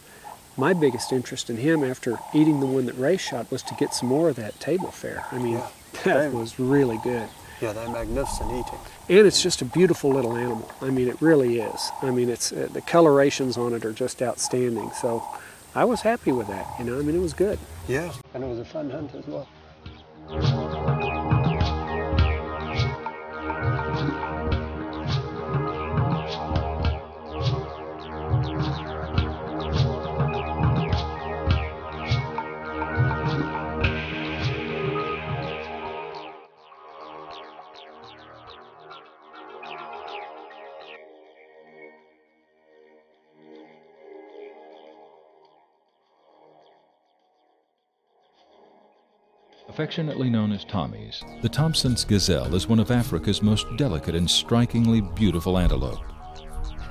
my biggest interest in him after eating the one that Ray shot was to get some more of that table fare. I mean, Yeah. that was really good. Yeah, they're magnificent eating. And it's just a beautiful little animal. I mean, it really is. I mean, it's uh, the colorations on it are just outstanding. So I was happy with that. You know, I mean, it was good. Yeah, and it was a fun hunt as well. Affectionately known as Tommies, the Thompson's gazelle is one of Africa's most delicate and strikingly beautiful antelope.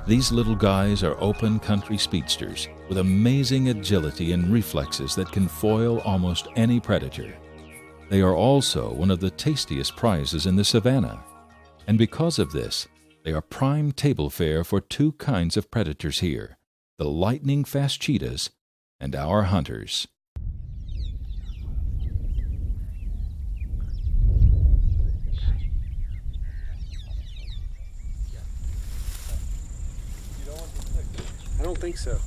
These little guys are open country speedsters with amazing agility and reflexes that can foil almost any predator. They are also one of the tastiest prizes in the savannah, and because of this, they are prime table fare for two kinds of predators here the lightning fast cheetahs and our hunters. I don't think so.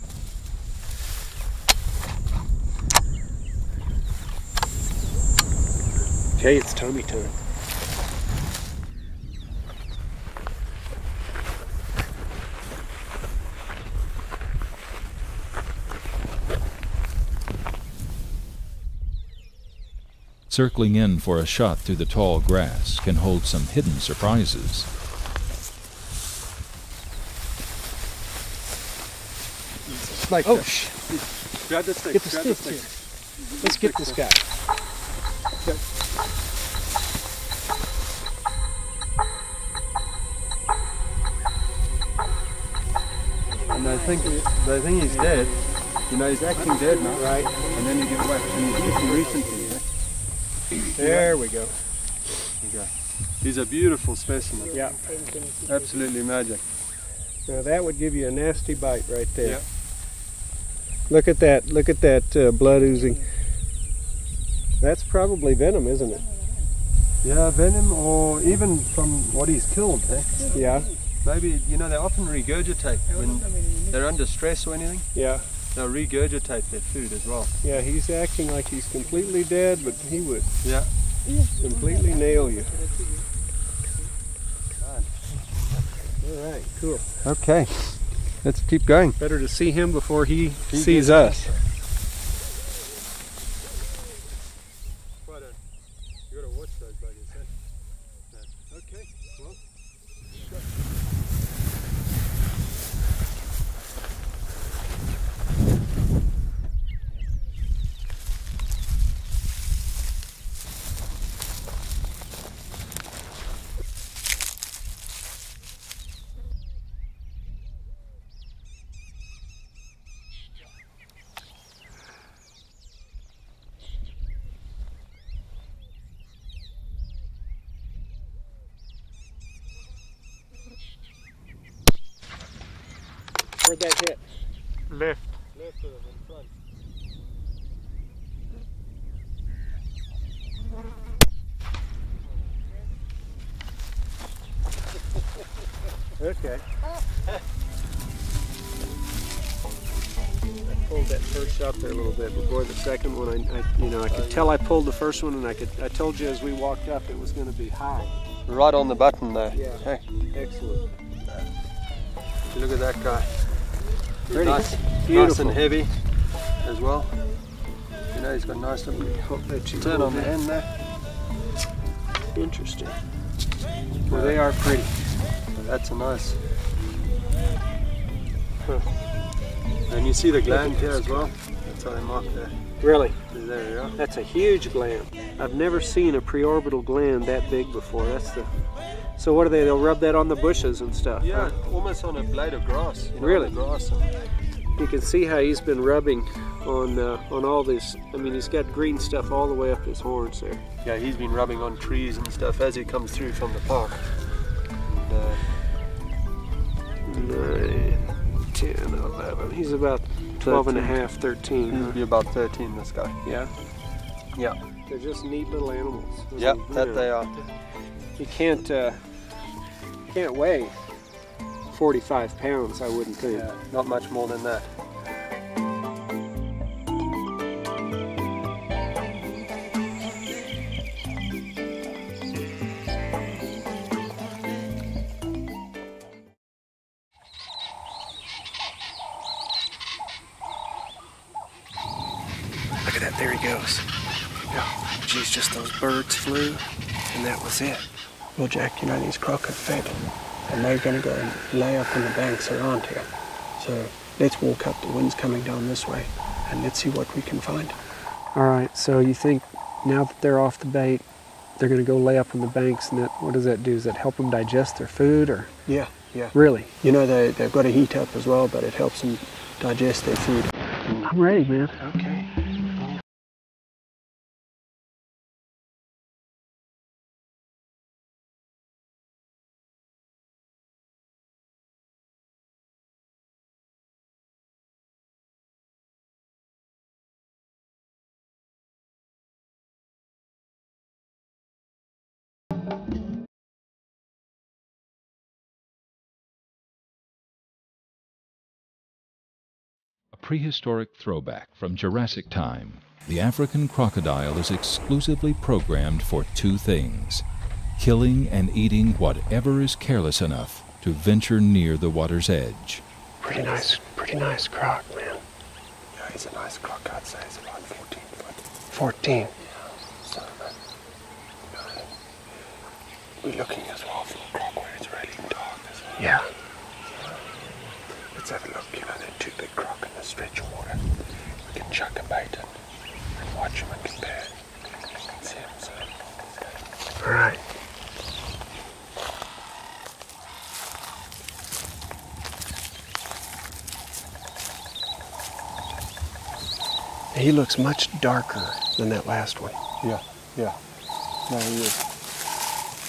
Okay, it's tummy time. Circling in for a shot through the tall grass can hold some hidden surprises. Like oh, shh. Grab the stick. Get the grab stick, the stick. here. Let's get this guy. And they think they think he's dead. You know, he's acting dead now. Right. And then you give away. And he's eaten recently. Yeah? There we go. Okay. He's a beautiful specimen. Yeah. Absolutely magic. Now that would give you a nasty bite right there. Yeah. Look at that. Look at that uh, blood oozing. That's probably venom, isn't it? Yeah, venom or even from what he's killed. Eh? Yeah. Maybe, you know, they often regurgitate when they're under stress or anything. Yeah. They'll regurgitate their food as well. Yeah, he's acting like he's completely dead, but he would Yeah. completely nail you. All right, cool. Okay. Let's keep going. Better to see him before he, He sees gets us. You gotta watch those buddies, eh? Okay, well. Where'd that hit? Left. Left of them in front. Okay. I pulled that first shot there a little bit, but boy, the second one, I, I you know, I could tell I pulled the first one, and I could, I told you as we walked up, it was going to be high. Right on the button there. Yeah. Hey, Excellent. look at that guy. Pretty. nice, nice Beautiful. and heavy as well. You know, he's got a nice little hook that you turn on the end there. Interesting. Well, they are pretty. That's a nice. Huh. And you see the gland here as well. That's how they mark there. Really, There you are. that's a huge gland. I've never seen a preorbital gland that big before. That's the. So what are they? They'll rub that on the bushes and stuff. Yeah, huh? almost on a blade of grass. You know, Really? grass. You can see how he's been rubbing on uh, on all this. I mean, he's got green stuff all the way up his horns there. Yeah, he's been rubbing on trees and stuff as he comes through from the park. 11. He's about 12 and a half, 13. he'll huh? be about 13, this guy. Yeah. Yeah. They're just neat little animals. Yeah, You that know, they are. You can't uh, can't weigh 45 pounds, I wouldn't think. Yeah, not much more than that. Birds flew, and that was it. Well, Jack, you know these croc are fed, and they're going to go and lay up on the banks around here. So let's walk up. The wind's coming down this way, and let's see what we can find. All right. So you think now that they're off the bait, they're going to go lay up on the banks, and that what does that do? Does that help them digest their food, or Yeah, yeah. really? You know, they, they've got to heat up as well, but it helps them digest their food. I'm ready, man. Okay. Prehistoric throwback from Jurassic time, the African crocodile is exclusively programmed for two things killing and eating whatever is careless enough to venture near the water's edge. Pretty nice, pretty nice croc, man. Yeah, he's a nice croc. I'd say he's about 14 foot. 14. So, uh, we're looking as well for a croc where it's really dark as well. Yeah. Let's have a look, you know, they're two big croc in the stretch of water. We can chuck a bait in and watch them and compare. See them, so. All right. He looks much darker than that last one. Yeah, yeah. No, he is.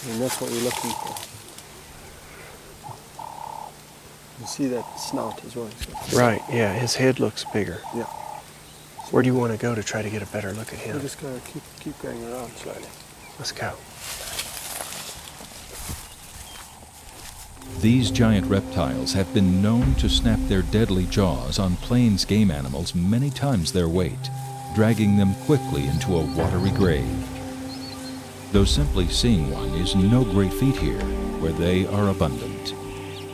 And that's what we're looking for. You see that snout as well. so- Right, yeah, his head looks bigger. Yeah. Where do you want to go to try to get a better look at him? We're just going to keep, keep going around slowly. Let's go. These giant reptiles have been known to snap their deadly jaws on plains game animals many times their weight, dragging them quickly into a watery grave. Though simply seeing one is no great feat here, where they are abundant.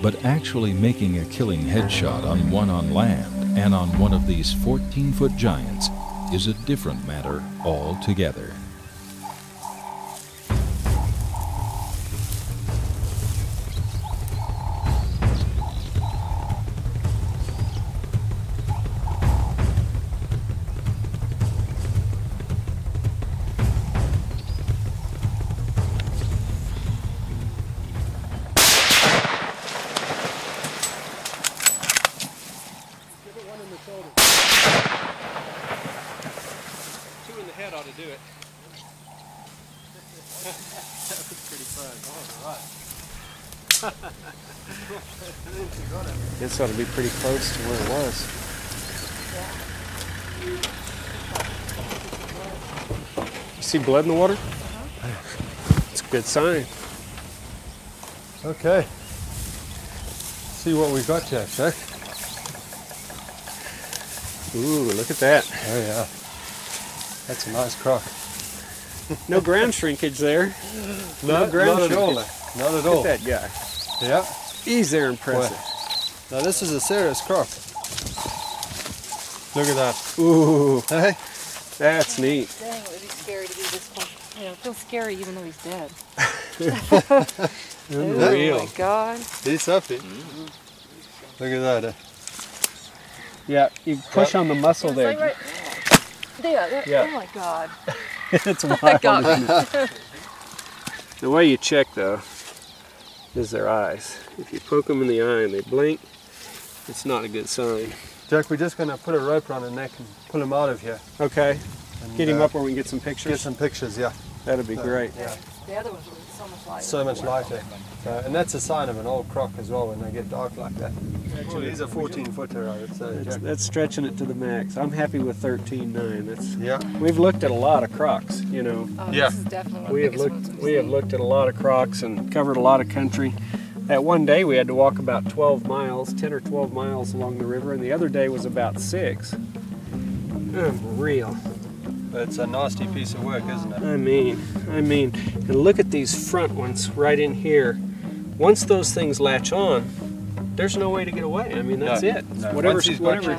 But actually making a killing headshot on one on land and on one of these 14 foot giants is a different matter altogether. Pretty close to where it was. You see blood in the water? Uh-huh. It's a good sign. Okay. See what we got here, Jack. Ooh, look at that. Oh yeah. That's a nice croc. No ground shrinkage there. No, ground not at all. shrinkage. Not at all. Look at that guy. Yeah. He's there impressive. Now this is a serious croc. Look at that. Ooh, Hey. that's neat. Dang, it would be scary to be this close. You know, it feels scary even though he's dead. Oh Unreal. my god. He's happy. Look at that. eh? Yeah, you push on the muscle It's like there. right there. there. Yeah. Oh my god. it's That wild. got isn't it? me. The way you check though is their eyes. If you poke them in the eye and they blink, it's not a good sign. Jack, we're just going to put a rope around the neck and pull him out of here. Okay, And, get him uh, up where we can get some pictures. Get some pictures, yeah. That'd be great. Yeah. The other ones were so much lighter. So much lighter. Uh, and that's a sign of an old croc as well when they get dark like that. Actually, he's a 14 footer, I would say. That's, that's stretching it to the max. I'm happy with 13.9. That's Yeah. we've looked at a lot of crocs. You know, Oh, Yeah. This is definitely one of we the have looked ones we have seen. looked at a lot of crocs and covered a lot of country. That one day we had to walk about 12 miles, 10 or 12 miles along the river, and the other day was about six. Unreal. But it's a nasty piece of work, isn't it? I mean, I mean, and look at these front ones right in here. Once those things latch on, there's no way to get away. I mean, that's No, it. no. Whatever, Once he's whatever,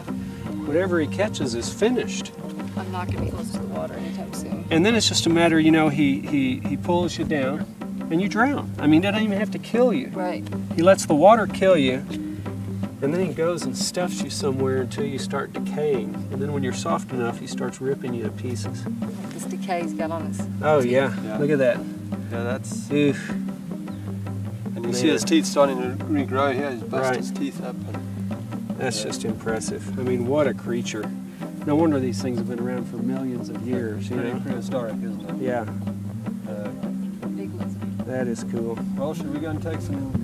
whatever he catches is finished. I'm not going to be close to the water anytime soon. And then it's just a matter, you know, he he he pulls you down, and you drown. I mean, he doesn't even have to kill you. Right. He lets the water kill you, and then he goes and stuffs you somewhere until you start decaying. And then when you're soft enough, he starts ripping you to pieces. This decay's got on his. Oh yeah, Yeah. look at that. Yeah, that's. Oof. And you see his teeth starting to regrow here. He's bust Right. his teeth up. And That's just impressive. I mean, what a creature. No wonder these things have been around for millions of years. You pretty know? prehistoric, isn't it? Yeah, Big lizard. That is cool. Well, should we go and take some